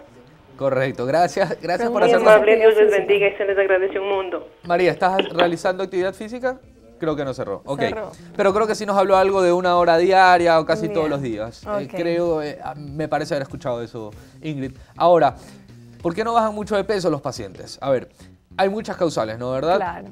Correcto, gracias, gracias por Muy hacernos... amable, Dios les bendiga y se les agradece un mundo. María, ¿estás realizando actividad física? Creo que no cerró. Ok. Cerró. Pero creo que sí nos habló algo de una hora diaria o casi Bien. todos los días. Eh, creo, eh, me parece haber escuchado eso, Ingrid. Ahora, ¿por qué no bajan mucho de peso los pacientes? A ver, hay muchas causales, ¿no? ¿Verdad? Claro.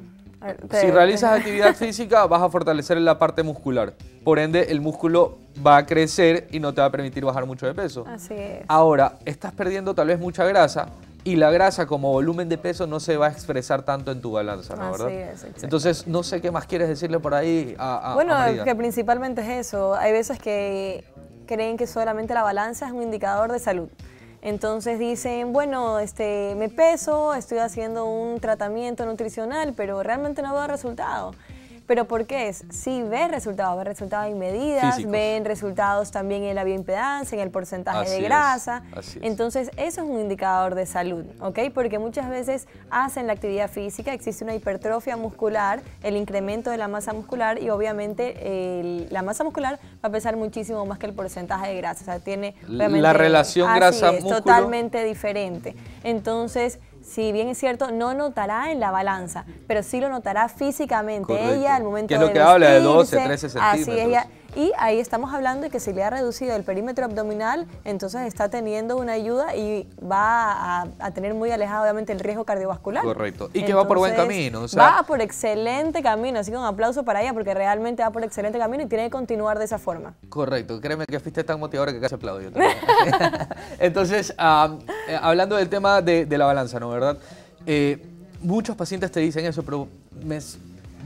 Si realizas te- actividad física, vas a fortalecer la parte muscular. Por ende, el músculo va a crecer y no te va a permitir bajar mucho de peso. Así es. Ahora, estás perdiendo tal vez mucha grasa y la grasa como volumen de peso no se va a expresar tanto en tu balanza, ¿no? Así ¿verdad? es. Entonces, no sé qué más quieres decirle por ahí a, a- Bueno, a que principalmente es eso. Hay veces que creen que solamente la balanza es un indicador de salud. Entonces dicen, bueno, este, me peso, estoy haciendo un tratamiento nutricional, pero realmente no veo resultado. ¿Pero por qué es? Sí, ves resultados, ves resultados en medidas, Físicos. ven resultados también en la bioimpedancia, en el porcentaje Así de es, grasa. así es. Entonces, eso es un indicador de salud, ¿ok? Porque muchas veces hacen la actividad física, existe una hipertrofia muscular, el incremento de la masa muscular y obviamente el- la masa muscular va a pesar muchísimo más que el porcentaje de grasa. O sea, tiene La relación grasa-músculo. totalmente diferente. Entonces, si bien es cierto, no notará en la balanza, pero sí lo notará físicamente Correcto. ella al momento Que es de lo que habla de 12, vestirse. 13 Así es, centímetros. ella- y ahí estamos hablando de que si le ha reducido el perímetro abdominal, entonces está teniendo una ayuda y va a, a tener muy alejado obviamente el riesgo cardiovascular. Correcto. Y que va por buen camino, o sea- va por excelente camino, así que un aplauso para ella porque realmente va por excelente camino y tiene que continuar de esa forma. Correcto, créeme que fuiste tan motivadora que casi aplaudo yo también. Entonces, eh, hablando del tema de, de la balanza, ¿no? ¿Verdad? Eh, muchos pacientes te dicen eso, pero me,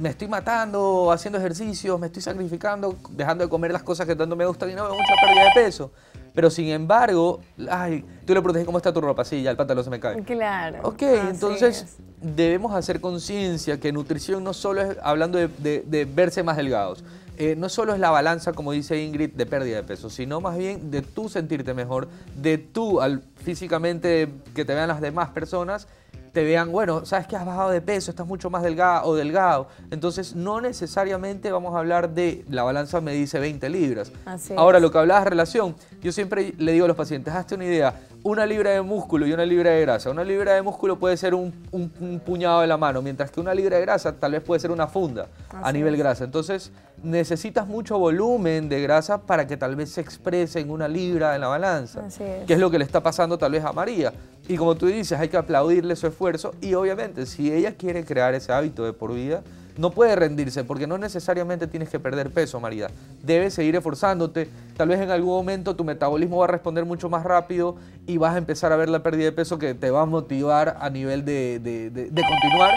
me estoy matando haciendo ejercicios, me estoy sacrificando, dejando de comer las cosas que tanto me gustan y no veo mucha pérdida de peso. Pero sin embargo, ay, tú le preguntas cómo está tu ropa, sí, ya el pantalón se me cae. Claro. Ok, entonces es. debemos hacer conciencia que nutrición no solo es hablando de, de- de verse más delgados, eh, no solo es la balanza, como dice Ingrid, de pérdida de peso, sino más bien de tú sentirte mejor, de tú al físicamente que te vean las demás personas, te vean, bueno, sabes que has bajado de peso, estás mucho más delgado o delgado. Entonces, no necesariamente vamos a hablar de la balanza me dice 20 libras. Así Ahora, es. lo que hablabas de relación, yo siempre le digo a los pacientes, hazte una idea, una libra de músculo y una libra de grasa. Una libra de músculo puede ser un, un- un puñado de la mano, mientras que una libra de grasa tal vez puede ser una funda a nivel es. grasa. Entonces, necesitas mucho volumen de grasa para que tal vez se exprese en una libra en la balanza, Así es. que es lo que le está pasando tal vez a María. Y como tú dices, hay que aplaudirle su esfuerzo y obviamente si ella quiere crear ese hábito de por vida, no puede rendirse porque no necesariamente tienes que perder peso, María. Debes seguir esforzándote. Tal vez en algún momento tu metabolismo va a responder mucho más rápido y vas a empezar a ver la pérdida de peso que te va a motivar a nivel de, de- de- de continuar.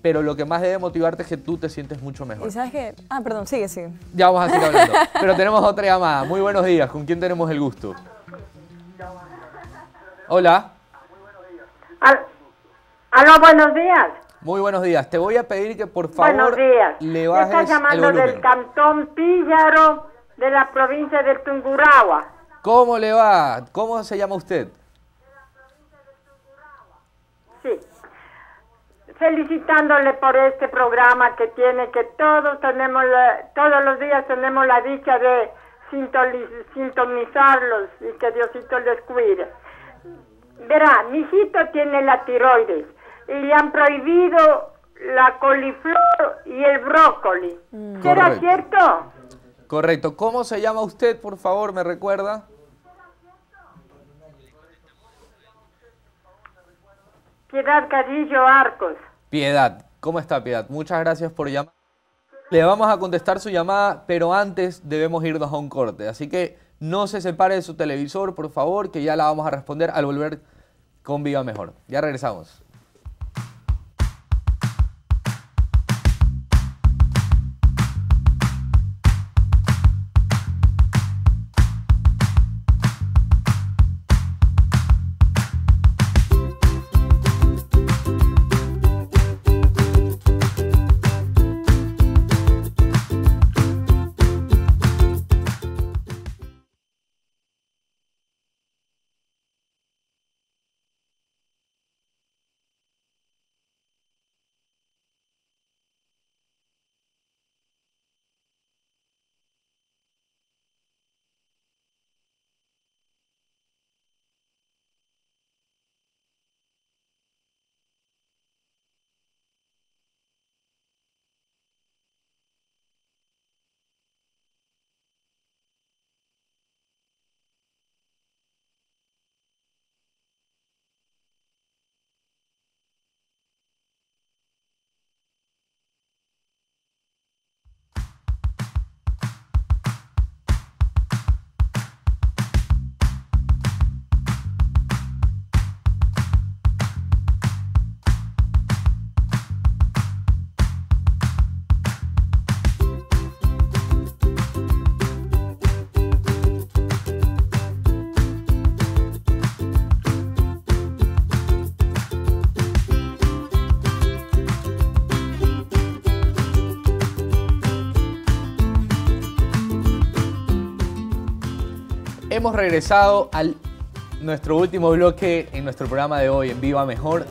Pero lo que más debe motivarte es que tú te sientes mucho mejor. Y sabes que, ah, perdón, sigue, sigue. Ya vamos a seguir hablando. Pero tenemos otra llamada. Muy buenos días. ¿Con quién tenemos el gusto? Hola. Al- Aló, buenos días. Muy buenos días. Te voy a pedir que por favor le bajes Estás llamando el volumen. del cantón Píllaro de la provincia de Tungurahua. ¿Cómo le va? ¿Cómo se llama usted? Sí. Felicitándole por este programa que tiene, que todos tenemos, la- todos los días tenemos la dicha de sintonizarlos y que Diosito les cuide. Verá, mi hijito tiene la tiroides y le han prohibido la coliflor y el brócoli. ¿Será Correcto. cierto? Correcto. ¿Cómo se llama usted, por favor? ¿Me recuerda? Piedad Cadillo Arcos. Piedad. ¿Cómo está, Piedad? Muchas gracias por llamar. Le vamos a contestar su llamada, pero antes debemos irnos a un corte. Así que no se separe de su televisor, por favor, que ya la vamos a responder al volver con Viva Mejor. Ya regresamos. Hemos regresado al nuestro último bloque en nuestro programa de hoy, en Viva Mejor,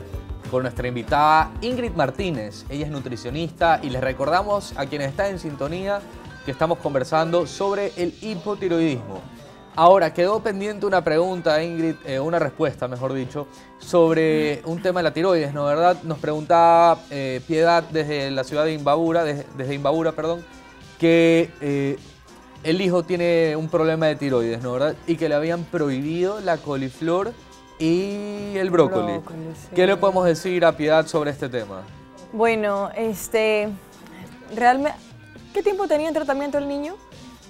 con nuestra invitada Ingrid Martínez. Ella es nutricionista y les recordamos a quienes están en sintonía que estamos conversando sobre el hipotiroidismo. Ahora, quedó pendiente una pregunta, Ingrid, eh, una respuesta, mejor dicho, sobre un tema de la tiroides, ¿no? ¿Verdad? Nos preguntaba eh, Piedad desde la ciudad de Imbabura, desde, desde Imbabura, perdón, que eh, el hijo tiene un problema de tiroides, ¿no? ¿Verdad? Y que le habían prohibido la coliflor y el brócoli. Brócoli, sí. ¿Qué le podemos decir a Piedad sobre este tema? Bueno, este, realmente, ¿qué tiempo tenía en tratamiento el niño?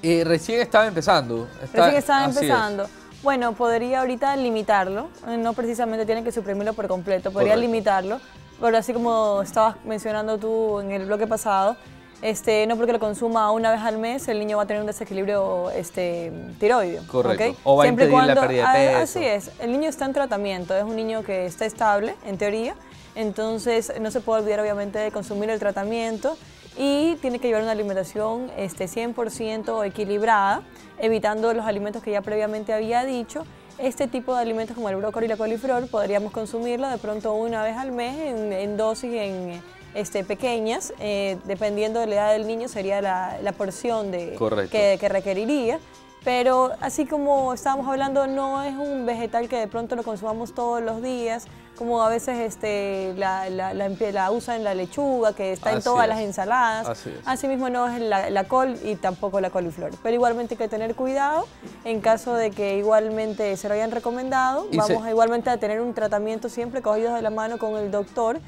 Eh, recién estaba empezando. Está- Recién estaba es. empezando. Bueno, podría ahorita limitarlo, no precisamente tiene que suprimirlo por completo, podría Correcto. limitarlo, pero así como estabas mencionando tú en el bloque pasado, este, no porque lo consuma una vez al mes, el niño va a tener un desequilibrio este, tiroideo. Correcto. O va a Siempre y impedir la cuando- pérdida de peso. Así es, el niño está en tratamiento, es un niño que está estable, en teoría, entonces no se puede olvidar obviamente de consumir el tratamiento y tiene que llevar una alimentación este, 100% equilibrada, evitando los alimentos que ya previamente había dicho. Este tipo de alimentos como el brócoli y la coliflor podríamos consumirlo de pronto una vez al mes en, en dosis en, este, pequeñas, eh, dependiendo de la edad del niño sería la, la porción de, que, que requeriría. Pero así como estábamos hablando, no es un vegetal que de pronto lo consumamos todos los días, como a veces este, la, la, la la usan en la lechuga, que está en Así todas es. las ensaladas. Así es. Asimismo no es la, la col y tampoco la coliflor. Pero igualmente hay que tener cuidado en caso de que igualmente se lo hayan recomendado. Y se- Vamos a igualmente a tener un tratamiento siempre cogidos de la mano con el doctor.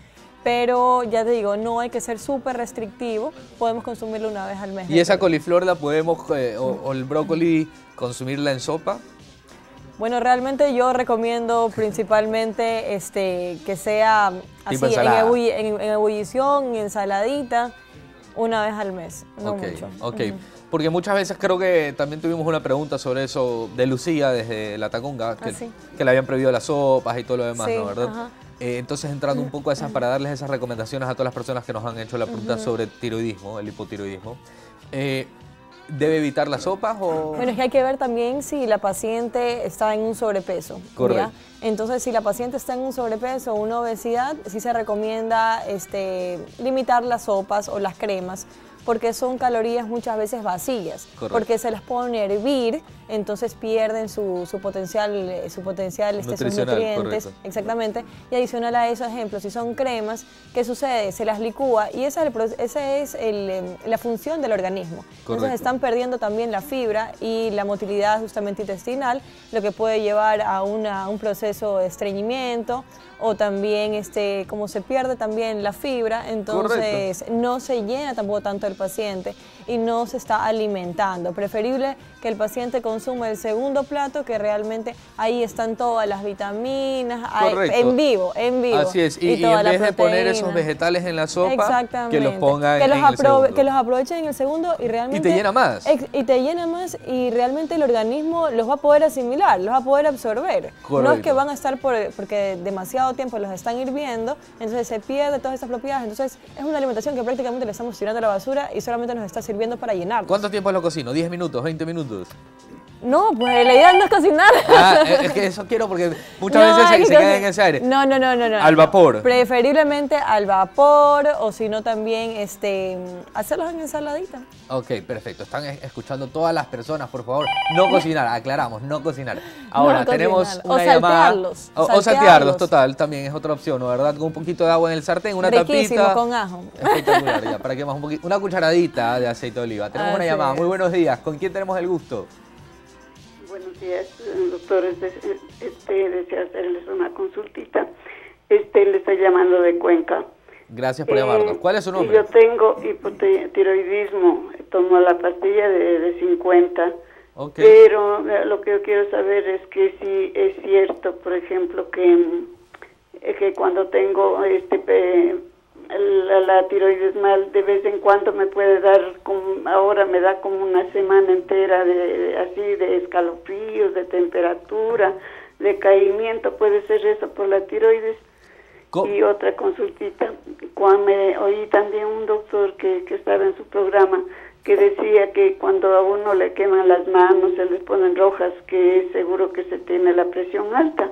Pero ya te digo, no hay que ser súper restrictivo. Podemos consumirlo una vez al mes. ¿Y esa coliflor la podemos, eh, o, o el brócoli, consumirla en sopa? Bueno, realmente yo recomiendo principalmente este, que sea así, en, en- ebullición, en ensaladita, una vez al mes, no mucho. ok. Ujú. Porque muchas veces creo que también tuvimos una pregunta sobre eso de Lucía desde La Tacunga, que, Ah, sí. que le habían prohibido las sopas y todo lo demás, Sí, ¿no? ¿Verdad? ajá. Eh, entonces, entrando un poco a esas, para darles esas recomendaciones a todas las personas que nos han hecho la pregunta sobre tiroidismo, el hipotiroidismo, eh, ¿debe evitar las sopas o...? Bueno, es que hay que ver también si la paciente está en un sobrepeso. ¿ya? Correcto. Entonces, si la paciente está en un sobrepeso o una obesidad, sí se recomienda este, limitar las sopas o las cremas porque son calorías muchas veces vacías, Correcto. porque se las ponen a hervir, entonces pierden su, su potencial, eh, su potencial este, sus nutrientes, correcto. exactamente. Y adicional a eso, ejemplo, si son cremas, ¿qué sucede? Se las licúa y esa es, el esa es el, em, la función del organismo. Correcto. Entonces están perdiendo también la fibra y la motilidad justamente intestinal, lo que puede llevar a una- un proceso de estreñimiento o también este, como se pierde también la fibra, entonces no se llena tampoco tanto el paciente y no se está alimentando. Preferible que el paciente consuma el segundo plato, que realmente ahí están todas las vitaminas, hay- Correcto. en vivo, en vivo. Así es, y, y toda en vez de poner esos vegetales en la sopa, que los ponga que en los, el aprove- segundo. que los aprovechen en el segundo y realmente... llena más. Ex- y te llena más y realmente el organismo los va a poder asimilar, los va a poder absorber. No es Correcto. que van a estar por, porque demasiado tiempo los están hirviendo, entonces se pierde todas estas propiedades. Entonces es una alimentación que prácticamente le estamos tirando a la basura y solamente nos está sirviendo para llenar. ¿Cuánto tiempo lo cocino? ¿10 minutos? ¿20 minutos? No, pues la idea no es cocinar. Ah, es es que eso quiero porque muchas No, veces se, se quedan co- en ese aire. No, no, no, no, no. Al vapor. Preferiblemente al vapor o si no también este, hacerlos en ensaladita. Ok, perfecto. Están es- escuchando todas las personas, por favor. No cocinar, aclaramos, no cocinar. Ahora, No tenemos cocinar. O una llamada. saltearlos, O, o saltearlos, saltearlos. total, también es otra opción, ¿no? ¿verdad? Con un poquito de agua en el sartén, una Riquísimo, tapita. con ajo. Espectacular, ya, para que más un poquito. Una cucharadita de aceite de oliva. Tenemos una llamada. es. Muy buenos días. ¿Con quién tenemos el gusto? Buenos días, doctores. Este, deseo hacerles una consultita. Este, le estoy llamando de Cuenca. Gracias por llamarnos. Eh, ¿Cuál es su nombre? Yo tengo hipotiroidismo. Tomo la pastilla de, de 50. Ok. Pero eh, lo que yo quiero saber es que si es cierto, por ejemplo, que, eh, que cuando tengo este la, la tiroides mal, de vez en cuando me puede dar, como, ahora me da como una semana entera de, así de escalofríos, de temperatura, de caimiento, puede ser eso por la tiroides. Y otra consultita, cuando me oí también un doctor que, que estaba en su programa que decía que cuando a uno le queman las manos, se les ponen rojas, que es seguro que se tiene la presión alta.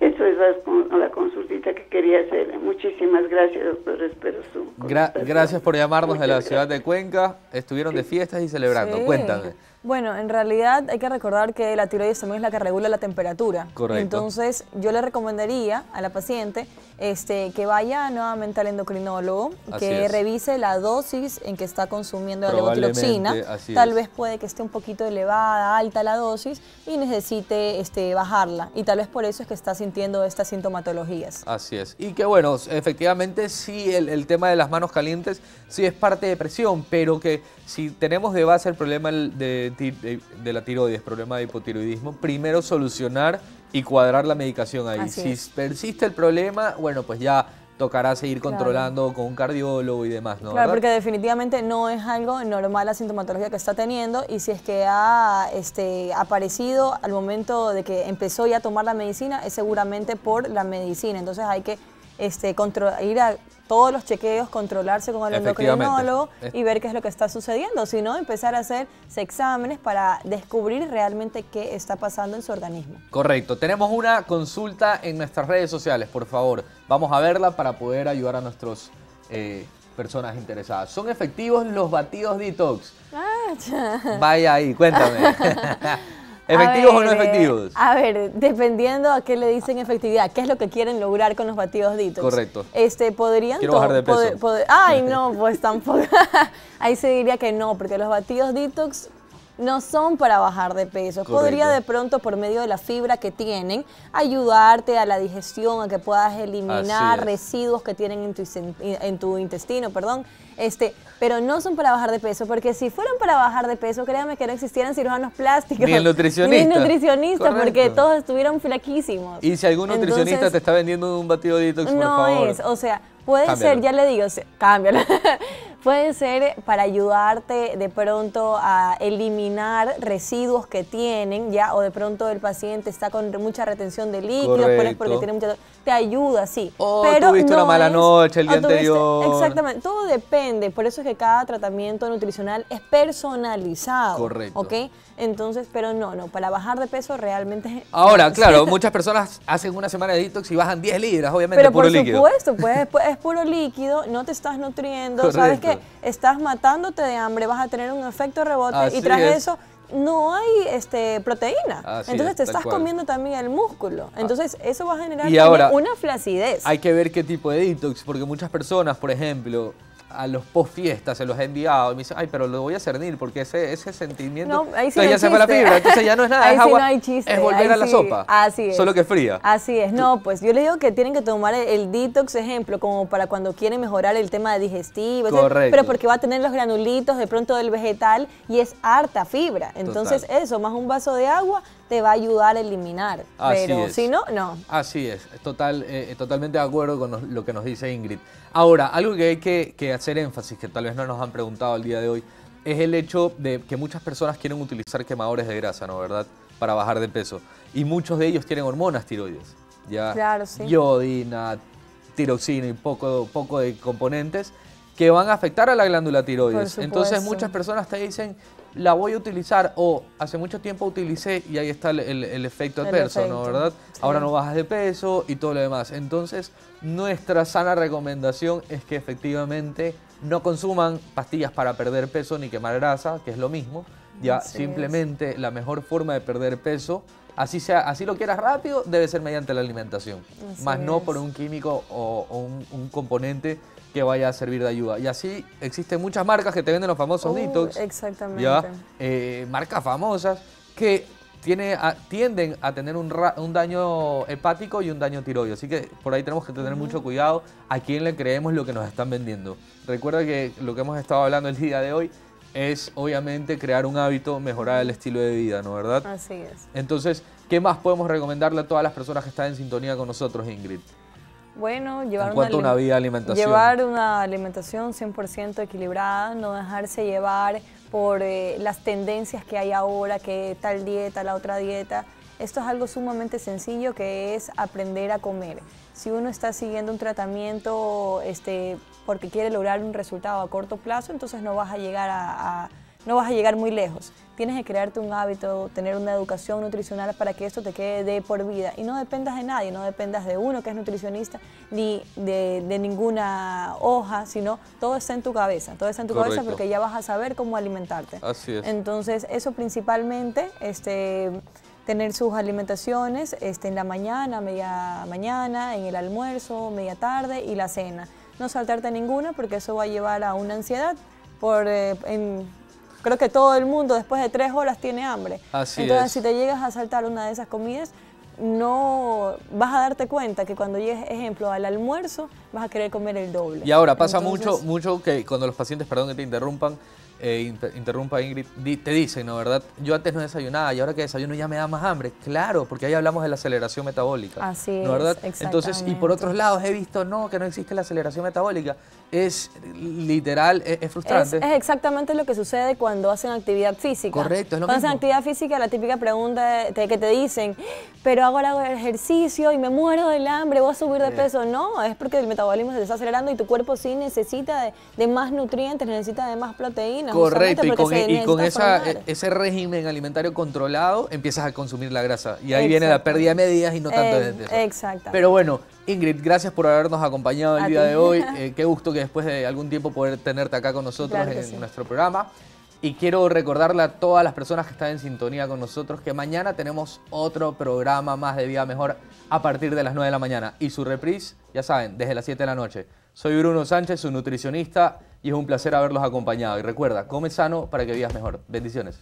Eso es la, con- la consultita que quería hacer. Muchísimas gracias, doctor. Espero su Gra- gracias por llamarnos de la ciudad de Cuenca. Estuvieron de fiestas y celebrando. Sí. Cuéntame. Bueno, en realidad hay que recordar que la tiroides también es la que regula la temperatura. Correcto. Entonces, yo le recomendaría a la paciente este, que vaya nuevamente al endocrinólogo, Así que es. revise la dosis en que está consumiendo la levotiroxina. Tal es. vez puede que esté un poquito elevada, alta la dosis y necesite este, bajarla. Y tal vez por eso es que está sintiendo estas sintomatologías. Así es. Y que bueno, efectivamente sí, el, el tema de las manos calientes sí es parte de presión, pero que si tenemos de base el problema de, de- la tiroides, problema de hipotiroidismo, primero solucionar y cuadrar la medicación ahí. Así si es. persiste el problema, bueno, pues ya tocará seguir Claro. controlando con un cardiólogo y demás, ¿no? Claro, ¿Verdad? porque definitivamente no es algo normal la sintomatología que está teniendo y si es que ha este, aparecido al momento de que empezó ya a tomar la medicina es seguramente por la medicina. Entonces hay que este, ir a todos los chequeos, controlarse con el endocrinólogo y ver qué es lo que está sucediendo. Si no, empezar a hacerse exámenes para descubrir realmente qué está pasando en su organismo. Correcto. Tenemos una consulta en nuestras redes sociales, por favor. Vamos a verla para poder ayudar a nuestras personas interesadas. ¿Son efectivos los batidos detox? Vaya ahí, cuéntame. ¿Efectivos o no eh, efectivos? A ver, dependiendo a qué le dicen efectividad, qué es lo que quieren lograr con los batidos detox. Correcto. Este, podrían... Quiero bajar de peso. poder- poder- ay, no, pues tampoco. Ahí se diría que no, porque los batidos detox no son para bajar de peso. Podría de pronto, por medio de la fibra que tienen, ayudarte a la digestión, a que puedas eliminar residuos que tienen en tu, en tu intestino, perdón. Este, pero no son para bajar de peso, porque si fueran para bajar de peso, créanme que no existieran cirujanos plásticos. Ni el nutricionista. Ni el nutricionista, porque todos estuvieran flaquísimos. Y si algún nutricionista Entonces, te está vendiendo un batido detox, por no favor. es, o sea, puede Cámbialo. ser, ya le digo, cámbialo. Puede ser para ayudarte de pronto a eliminar residuos que tienen, ya, o de pronto el paciente está con mucha retención de líquidos, pero es porque tiene mucha... Te ayuda, sí. O pero tuviste una no mala es- noche el día tuviste- anterior. Exactamente, todo depende. Por eso es que cada tratamiento nutricional es personalizado. Correcto. ¿Ok? Entonces, pero no, no, para bajar de peso realmente... Ahora, claro, muchas personas hacen una semana de detox y bajan 10 libras, obviamente, Pero puro por líquido. supuesto, pues es, pu- es puro líquido, no te estás nutriendo, sabes que estás matándote de hambre, vas a tener un efecto rebote Así y tras es. eso no hay este, proteína. Así Entonces es, te estás cual. comiendo también el músculo. Entonces eso va a generar ahora, una flacidez. Hay que ver qué tipo de detox, porque muchas personas, por ejemplo, a los post fiestas se los he enviado y me dicen, ay, pero lo voy a cernir porque ese, ese sentimiento. No, ahí sí entonces no ya se fue la fibra, entonces ya no es nada, Ahí es sí no hay chiste, es volver ahí a la sí. sopa. Así es. Solo que fría. Así es. No, pues yo le digo que tienen que tomar el, el detox ejemplo como para cuando quieren mejorar el tema de digestivo, etcétera, Correcto. pero porque va a tener los granulitos de pronto del vegetal y es harta fibra. Entonces Total. eso, más un vaso de agua, te va a ayudar a eliminar. Así pero es. si no, no. Así es, total, eh, totalmente de acuerdo con nos- lo que nos dice Ingrid. Ahora, algo que hay que, que hacer énfasis, que tal vez no nos han preguntado el día de hoy, es el hecho de que muchas personas quieren utilizar quemadores de grasa, ¿no? ¿Verdad? Para bajar de peso. Y muchos de ellos tienen hormonas tiroides. ¿ya? Claro, sí. Iodina, tiroxina y poco, poco de componentes que van a afectar a la glándula tiroides. Entonces muchas personas te dicen, la voy a utilizar o hace mucho tiempo utilicé y ahí está el, el- el efecto El adverso, ¿no? ¿Verdad? sí. Ahora no bajas de peso y todo lo demás. Entonces, nuestra sana recomendación es que efectivamente no consuman pastillas para perder peso ni quemar grasa, que es lo mismo. Ya Así es. simplemente la mejor forma de perder peso, así sea, así lo quieras rápido, debe ser mediante la alimentación, Así más no por un químico o, o un, un componente que vaya a servir de ayuda. Y así existen muchas marcas que te venden los famosos Uh, detox. exactamente. Ya, eh, marcas famosas que tiene, a- tienden a tener un, ra- un daño hepático y un daño tiroideo. Así que por ahí tenemos que tener mucho cuidado a quién le creemos lo que nos están vendiendo. Recuerda que lo que hemos estado hablando el día de hoy es obviamente crear un hábito, mejorar el estilo de vida, ¿no verdad? Así es. Entonces, ¿qué más podemos recomendarle a todas las personas que están en sintonía con nosotros, Ingrid? Bueno, llevar una vida alimentación. Llevar una alimentación 100% equilibrada, no dejarse llevar por eh, las tendencias que hay ahora, que tal dieta, la otra dieta. Esto es algo sumamente sencillo que es aprender a comer. Si uno está siguiendo un tratamiento este, porque quiere lograr un resultado a corto plazo, entonces no vas a llegar a- a no vas a llegar muy lejos. Tienes que crearte un hábito, tener una educación nutricional para que esto te quede de por vida y no dependas de nadie, no dependas de uno que es nutricionista ni de, de ninguna hoja, sino todo está en tu cabeza, todo está en tu cabeza porque ya vas a saber cómo alimentarte. Así es. Entonces, eso principalmente, este, tener sus alimentaciones este, en la mañana, media mañana, en el almuerzo, media tarde y la cena. No saltarte ninguna porque eso va a llevar a una ansiedad. Por, eh, en- creo que todo el mundo después de tres horas tiene hambre. Así Entonces, es. si te llegas a saltar una de esas comidas, no vas a darte cuenta que cuando llegues, ejemplo, al almuerzo, vas a querer comer el doble. Y ahora pasa Entonces, mucho, mucho que cuando los pacientes, perdón que te interrumpan, eh, inter- interrumpa Ingrid, te dicen, ¿no? ¿Verdad? Yo antes no desayunaba y ahora que desayuno ya me da más hambre. Claro, porque ahí hablamos de la aceleración metabólica. Así ¿no? ¿verdad? es, Entonces, y por otros lados he visto, no, que no existe la aceleración metabólica. Es literal, es, es frustrante. es exactamente lo que sucede cuando hacen actividad física. Correcto, es lo Cuando hacen mismo. actividad física, la típica pregunta de- que te dicen, pero ahora hago ejercicio y me muero del hambre, voy a subir de peso. No, es porque el metabolismo se está acelerando y tu cuerpo sí necesita de, de más nutrientes, necesita de más proteínas. Correcto, y con, y esa, formar. ese régimen alimentario controlado empiezas a consumir la grasa. Y ahí viene la Exacto. pérdida de medidas y no tanto Eh, de peso. exactamente. Pero bueno, Ingrid, gracias por habernos acompañado el A día ti. de hoy. Eh, qué gusto que después de algún tiempo poder tenerte acá con nosotros Claro en sí. nuestro programa. Y quiero recordarle a todas las personas que están en sintonía con nosotros que mañana tenemos otro programa más de Vida Mejor a partir de las 9 de la mañana. Y su reprise, ya saben, desde las 7 de la noche. Soy Bruno Sánchez, su nutricionista, y es un placer haberlos acompañado. Y recuerda, come sano para que vivas mejor. Bendiciones.